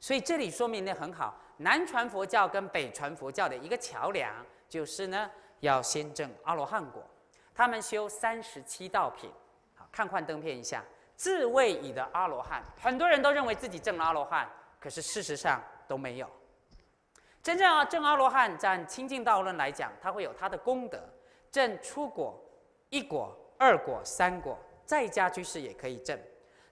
所以这里说明的很好，南传佛教跟北传佛教的一个桥梁，就是呢要先证阿罗汉果。他们修三十七道品。好看幻灯片一下，自谓已的阿罗汉，很多人都认为自己证了阿罗汉，可是事实上都没有。真正啊证阿罗汉，在清净道论来讲，他会有他的功德，证出果、一果、二果、三果，在家居士也可以证。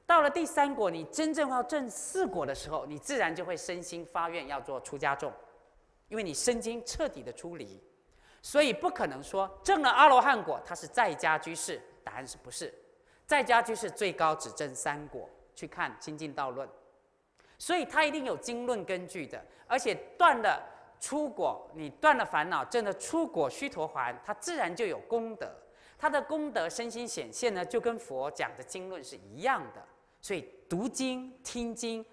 到了第三果，你真正要证四果的时候，你自然就会身心发愿要做出家众，因为你身经彻底的出离，所以不可能说证了阿罗汉果，他是在家居士。答案是不是？在家就是最高只证三果，去看《清净道论》，所以他一定有经论根据的，而且断了出果，你断了烦恼，证了出果须陀环，他自然就有功德，他的功德身心显现呢，就跟佛讲的经论是一样的。所以读经、听经、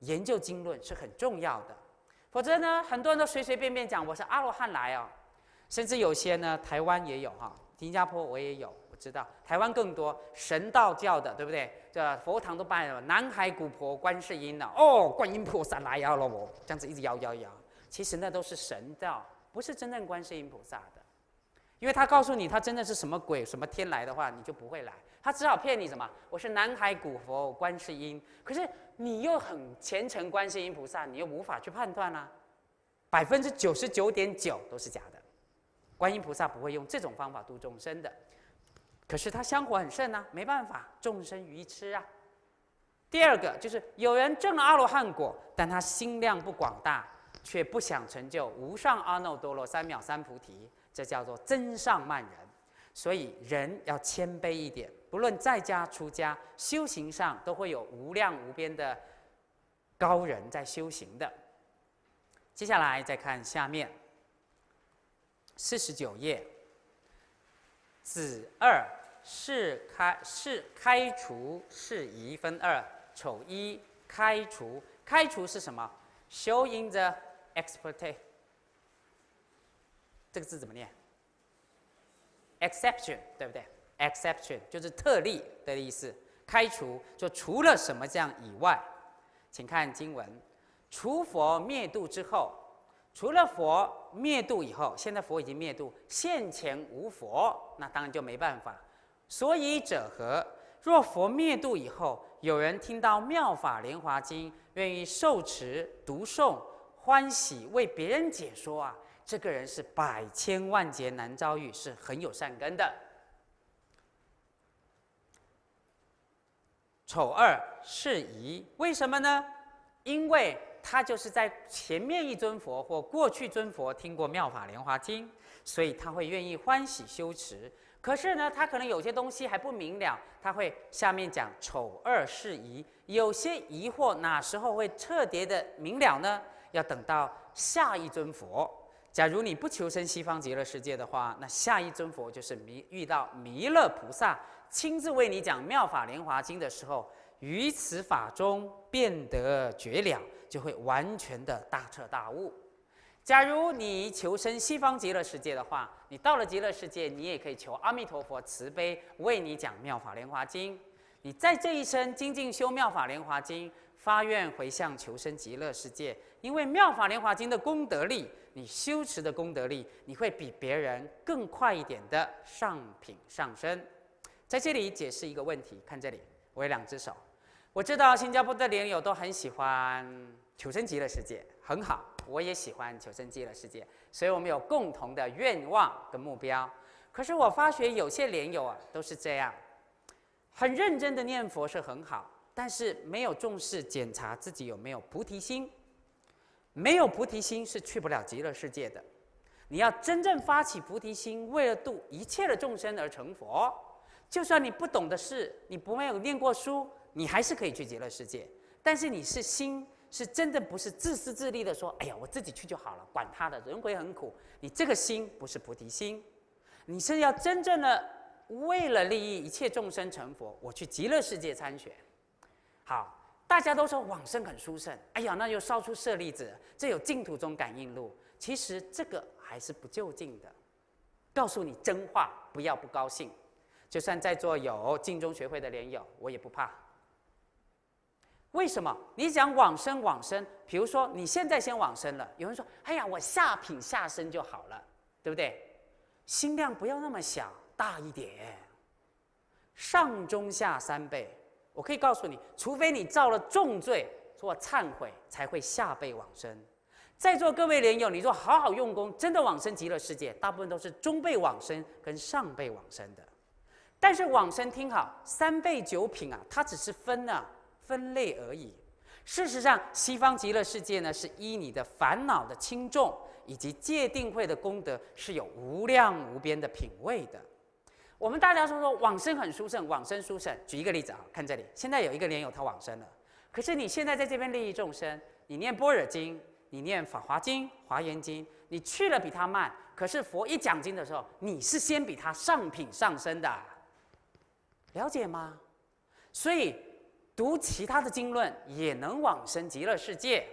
研究经论是很重要的，否则呢，很多人都随随便便讲我是阿罗汉来哦，甚至有些呢，台湾也有哈，新加坡我也有。我知道台湾更多神道教的，对不对？这佛堂都拜了南海古婆观世音了。哦，观音菩萨来摇了我，这样子一直摇摇摇。其实那都是神道，不是真正观世音菩萨的。因为他告诉你他真的是什么鬼、什么天来的话，你就不会来。他只好骗你什么？我是南海古佛观世音。可是你又很虔诚观世音菩萨，你又无法去判断啦。百分之九十九点九都是假的。观音菩萨不会用这种方法度众生的。可是他香火很盛啊，没办法，众生愚痴啊。第二个就是有人证了阿罗汉果，但他心量不广大，却不想成就无上阿耨多罗三藐三菩提，这叫做真上慢人。所以人要谦卑一点，不论在家出家，修行上都会有无量无边的高人在修行的。接下来再看下面四十九页，子二是开是开除是一分二丑一开除开除是什么？Showing the expertise，这个字怎么念？exception 对不对？exception 就是特例的意思。开除就除了什么这样以外，请看经文：除佛灭度之后，除了佛灭度以后，现在佛已经灭度，现前无佛，那当然就没办法。所以者何？若佛灭度以后，有人听到《妙法莲华经》，愿意受持、读诵、欢喜为别人解说啊。这个人是百千万劫难遭遇，是很有善根的。丑二是疑，为什么呢？因为他就是在前面一尊佛或过去尊佛听过《妙法莲华经》，所以他会愿意欢喜修持。可是呢，他可能有些东西还不明了，他会下面讲丑二事宜，有些疑惑哪时候会彻底的明了呢？要等到下一尊佛。假如你不求生西方极乐世界的话，那下一尊佛就是弥遇到弥勒菩萨亲自为你讲《妙法莲华经》的时候，于此法中变得绝了，就会完全的大彻大悟。假如你求生西方极乐世界的话，你到了极乐世界，你也可以求阿弥陀佛慈悲为你讲《妙法莲华经》。你在这一生精进修《妙法莲华经》，发愿回向求生极乐世界，因为《妙法莲华经》的功德力。你修持的功德力，你会比别人更快一点的上品上升。在这里解释一个问题，看这里，我有两只手。我知道新加坡的莲友都很喜欢求生极乐世界，很好，我也喜欢求生极乐世界，所以我们有共同的愿望跟目标。可是我发觉有些莲友啊都是这样，很认真的念佛是很好，但是没有重视检查自己有没有菩提心。没有菩提心是去不了极乐世界的。你要真正发起菩提心，为了度一切的众生而成佛，就算你不懂的事，你不没有念过书，你还是可以去极乐世界。但是你是心是真的不是自私自利的说，哎呀，我自己去就好了，管他的，人鬼很苦。你这个心不是菩提心，你是要真正的为了利益一切众生成佛，我去极乐世界参选。好。大家都说往生很殊胜，哎呀，那又烧出舍利子，这有净土中感应录。其实这个还是不就近的。告诉你真话，不要不高兴。就算在座有净中学会的莲友，我也不怕。为什么？你讲往生往生，比如说你现在先往生了，有人说，哎呀，我下品下生就好了，对不对？心量不要那么小，大一点，上中下三辈。我可以告诉你，除非你造了重罪，做忏悔，才会下辈往生。在座各位莲友，你若好好用功，真的往生极乐世界，大部分都是中辈往生跟上辈往生的。但是往生听好，三辈九品啊，它只是分啊分类而已。事实上，西方极乐世界呢，是依你的烦恼的轻重以及戒定慧的功德，是有无量无边的品位的。我们大家说说往生很殊胜，往生殊胜。举一个例子啊，看这里，现在有一个莲友他往生了，可是你现在在这边利益众生，你念般若经，你念法华经、华严经，你去了比他慢，可是佛一讲经的时候，你是先比他上品上升的，了解吗？所以读其他的经论也能往生极乐世界，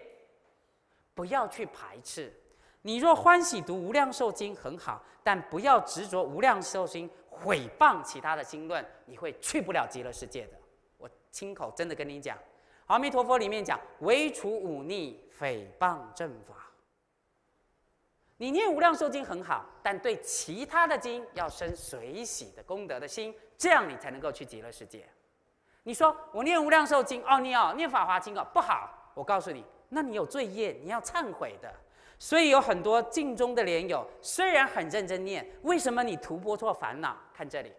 不要去排斥。你若欢喜读无量寿经很好，但不要执着无量寿经。毁谤其他的经论，你会去不了极乐世界的。我亲口真的跟你讲，《阿弥陀佛》里面讲，唯除忤逆，诽谤正法。你念无量寿经很好，但对其他的经要生随喜的功德的心，这样你才能够去极乐世界。你说我念无量寿经哦，你哦念法华经哦不好，我告诉你，那你有罪业，你要忏悔的。所以有很多镜中的莲友，虽然很认真念，为什么你突破错烦恼？看这里，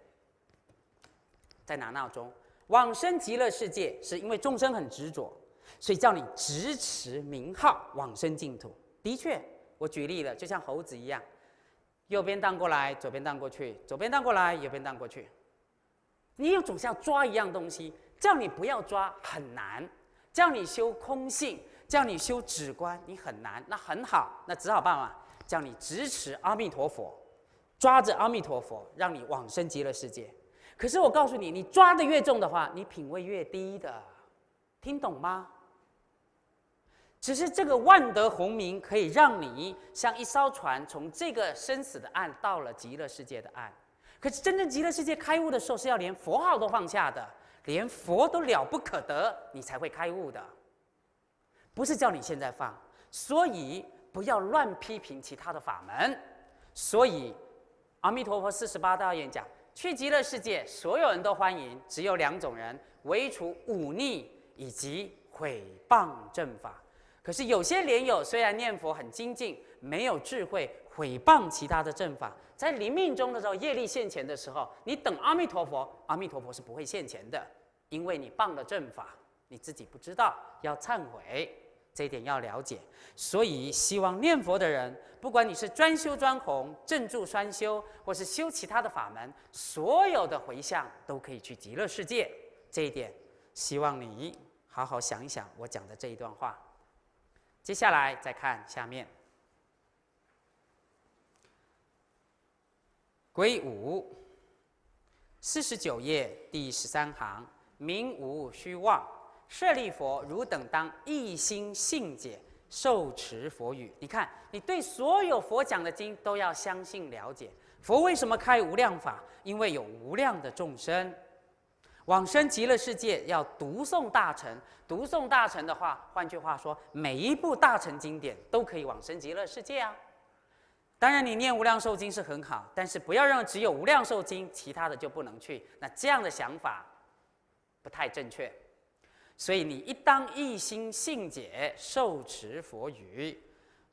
在拿闹钟。往生极乐世界是因为众生很执着，所以叫你直持名号往生净土。的确，我举例了，就像猴子一样，右边荡过来，左边荡过去，左边荡过来，右边荡过去。你又总是要抓一样东西，叫你不要抓很难，叫你修空性，叫你修止观，你很难。那很好，那只好办法叫你直持阿弥陀佛，抓着阿弥陀佛，让你往生极乐世界。可是我告诉你，你抓的越重的话，你品位越低的，听懂吗？只是这个万德洪名可以让你像一艘船，从这个生死的岸到了极乐世界的岸。可是真正极乐世界开悟的时候，是要连佛号都放下的，连佛都了不可得，你才会开悟的。不是叫你现在放，所以不要乱批评其他的法门。所以阿弥陀佛四十八大愿讲。去极乐世界，所有人都欢迎，只有两种人：唯除忤逆以及毁谤正法。可是有些莲友虽然念佛很精进，没有智慧，毁谤其他的正法，在临命中的时候，业力现前的时候，你等阿弥陀佛，阿弥陀佛是不会现前的，因为你谤了正法，你自己不知道，要忏悔。这一点要了解，所以希望念佛的人，不管你是专修专弘、正住专修，或是修其他的法门，所有的回向都可以去极乐世界。这一点，希望你好好想一想我讲的这一段话。接下来再看下面，归五四十九页第十三行，名无虚妄。舍利佛，汝等当一心信解，受持佛语。你看，你对所有佛讲的经都要相信了解。佛为什么开无量法？因为有无量的众生往生极乐世界，要读诵大乘。读诵大乘的话，换句话说，每一部大乘经典都可以往生极乐世界啊。当然，你念无量寿经是很好，但是不要让只有无量寿经，其他的就不能去。那这样的想法不太正确。所以你一当一心信解受持佛语，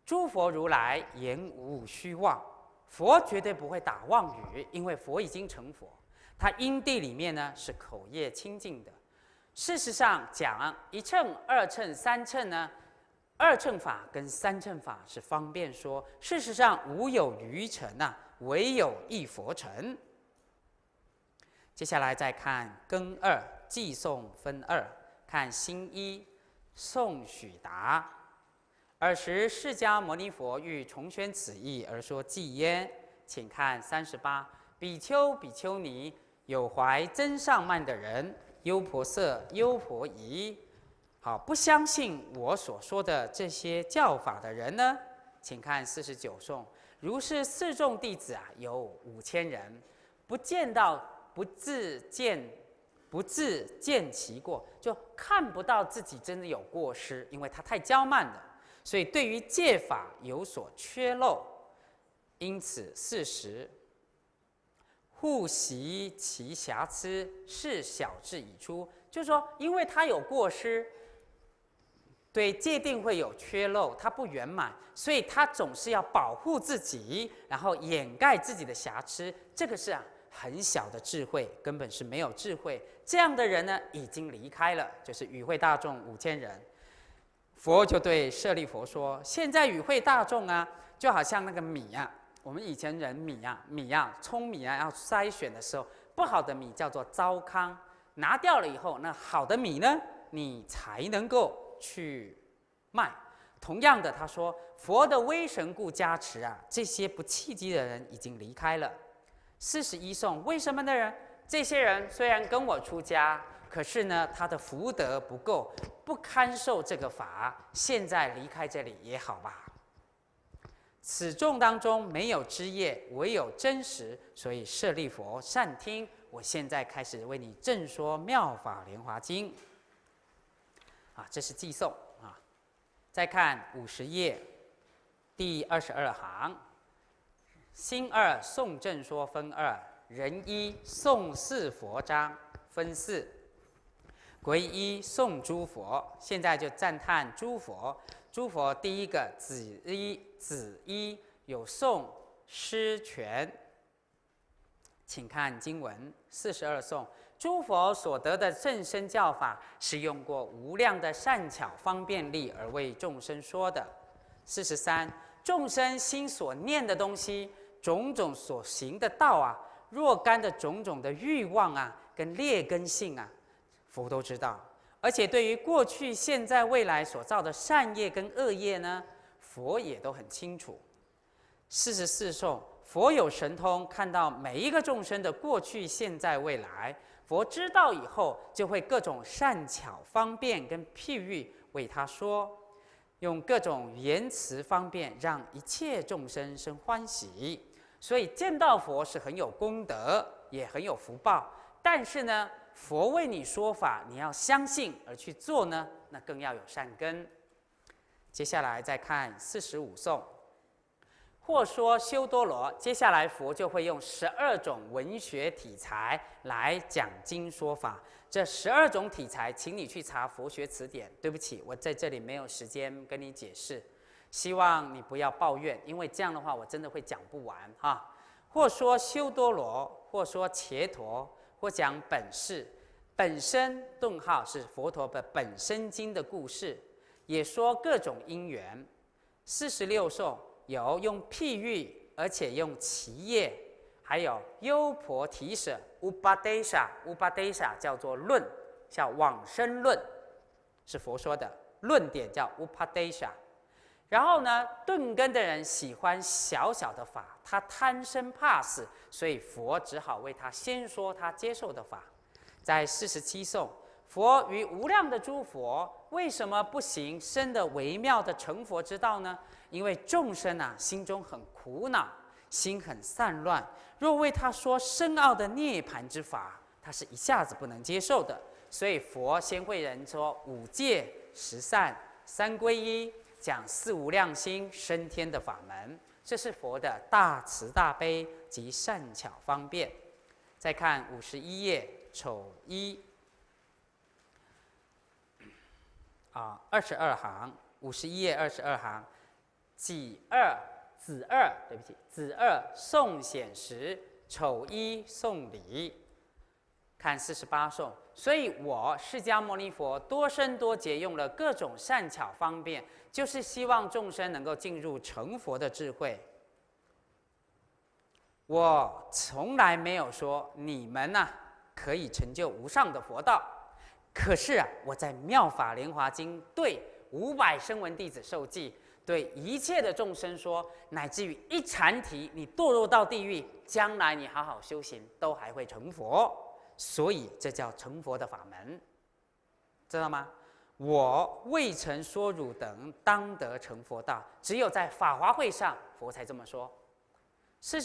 诸佛如来言无虚妄，佛绝对不会打妄语，因为佛已经成佛，他因地里面呢是口业清净的。事实上讲一乘、二乘、三乘呢，二乘法跟三乘法是方便说，事实上无有余尘呐，唯有一佛尘。接下来再看根二寄送分二。看新一宋许达，尔时释迦牟尼佛欲重宣此意而说偈焉，请看三十八比丘比丘尼有怀真上慢的人，优婆塞优婆夷，好不相信我所说的这些教法的人呢？请看四十九颂，如是四众弟子啊，有五千人，不见到不自见。不自见其过，就看不到自己真的有过失，因为他太骄慢了，所以对于戒法有所缺漏，因此事实护习其瑕疵，是小智已出。就是说，因为他有过失，对界定会有缺漏，他不圆满，所以他总是要保护自己，然后掩盖自己的瑕疵。这个是啊。很小的智慧，根本是没有智慧。这样的人呢，已经离开了，就是与会大众五千人。佛就对舍利佛说：“现在与会大众啊，就好像那个米啊，我们以前人米啊，米啊，聪米啊，要筛选的时候，不好的米叫做糟糠，拿掉了以后，那好的米呢，你才能够去卖。同样的，他说，佛的威神故加持啊，这些不契机的人已经离开了。”四十一颂，为什么的人？这些人虽然跟我出家，可是呢，他的福德不够，不堪受这个法。现在离开这里也好吧。此众当中没有枝叶，唯有真实，所以舍利佛善听。我现在开始为你正说妙法莲华经。啊，这是寄送啊。再看五十页，第二十二行。新二宋正说分二，人一宋四佛章分四，归一宋诸佛。现在就赞叹诸佛，诸佛第一个子一子一有宋诗权，请看经文四十二颂，诸佛所得的正身教法，是用过无量的善巧方便力而为众生说的。四十三，众生心所念的东西，种种所行的道啊，若干的种种的欲望啊，跟劣根性啊，佛都知道。而且对于过去、现在、未来所造的善业跟恶业呢，佛也都很清楚。四十四颂，佛有神通，看到每一个众生的过去、现在、未来。佛知道以后，就会各种善巧方便跟譬喻为他说，用各种言辞方便，让一切众生生欢喜。所以见到佛是很有功德，也很有福报。但是呢，佛为你说法，你要相信而去做呢，那更要有善根。接下来再看四十五颂。或说修多罗，接下来佛就会用十二种文学题材来讲经说法。这十二种题材，请你去查佛学词典。对不起，我在这里没有时间跟你解释，希望你不要抱怨，因为这样的话我真的会讲不完哈。或说修多罗，或说伽陀，或讲本事本身顿号是佛陀的本身经的故事，也说各种因缘。四十六颂。有用譬喻，而且用其业，还有优婆提舍 （Upadesa），Upadesa 叫做论，叫往生论，是佛说的论点，叫 Upadesa。然后呢，顿根的人喜欢小小的法，他贪生怕死，所以佛只好为他先说他接受的法。在四十七颂，佛与无量的诸佛为什么不行深的微妙的成佛之道呢？因为众生啊，心中很苦恼，心很散乱。若为他说深奥的涅盘之法，他是一下子不能接受的。所以佛先会人说五戒、十善、三皈依，讲四无量心升天的法门。这是佛的大慈大悲及善巧方便。再看五十一页丑一，啊，二十二行，五十一页二十二行。己二子二，对不起，子二送显时，丑一送礼。看四十八颂，所以我释迦牟尼佛多生多劫，用了各种善巧方便，就是希望众生能够进入成佛的智慧。我从来没有说你们呐可以成就无上的佛道，可是啊，我在《妙法莲华经》对五百声闻弟子受记。对一切的众生说，乃至于一禅提，你堕落到地狱，将来你好好修行，都还会成佛。所以这叫成佛的法门，知道吗？我未曾说汝等当得成佛道，只有在法华会上，佛才这么说。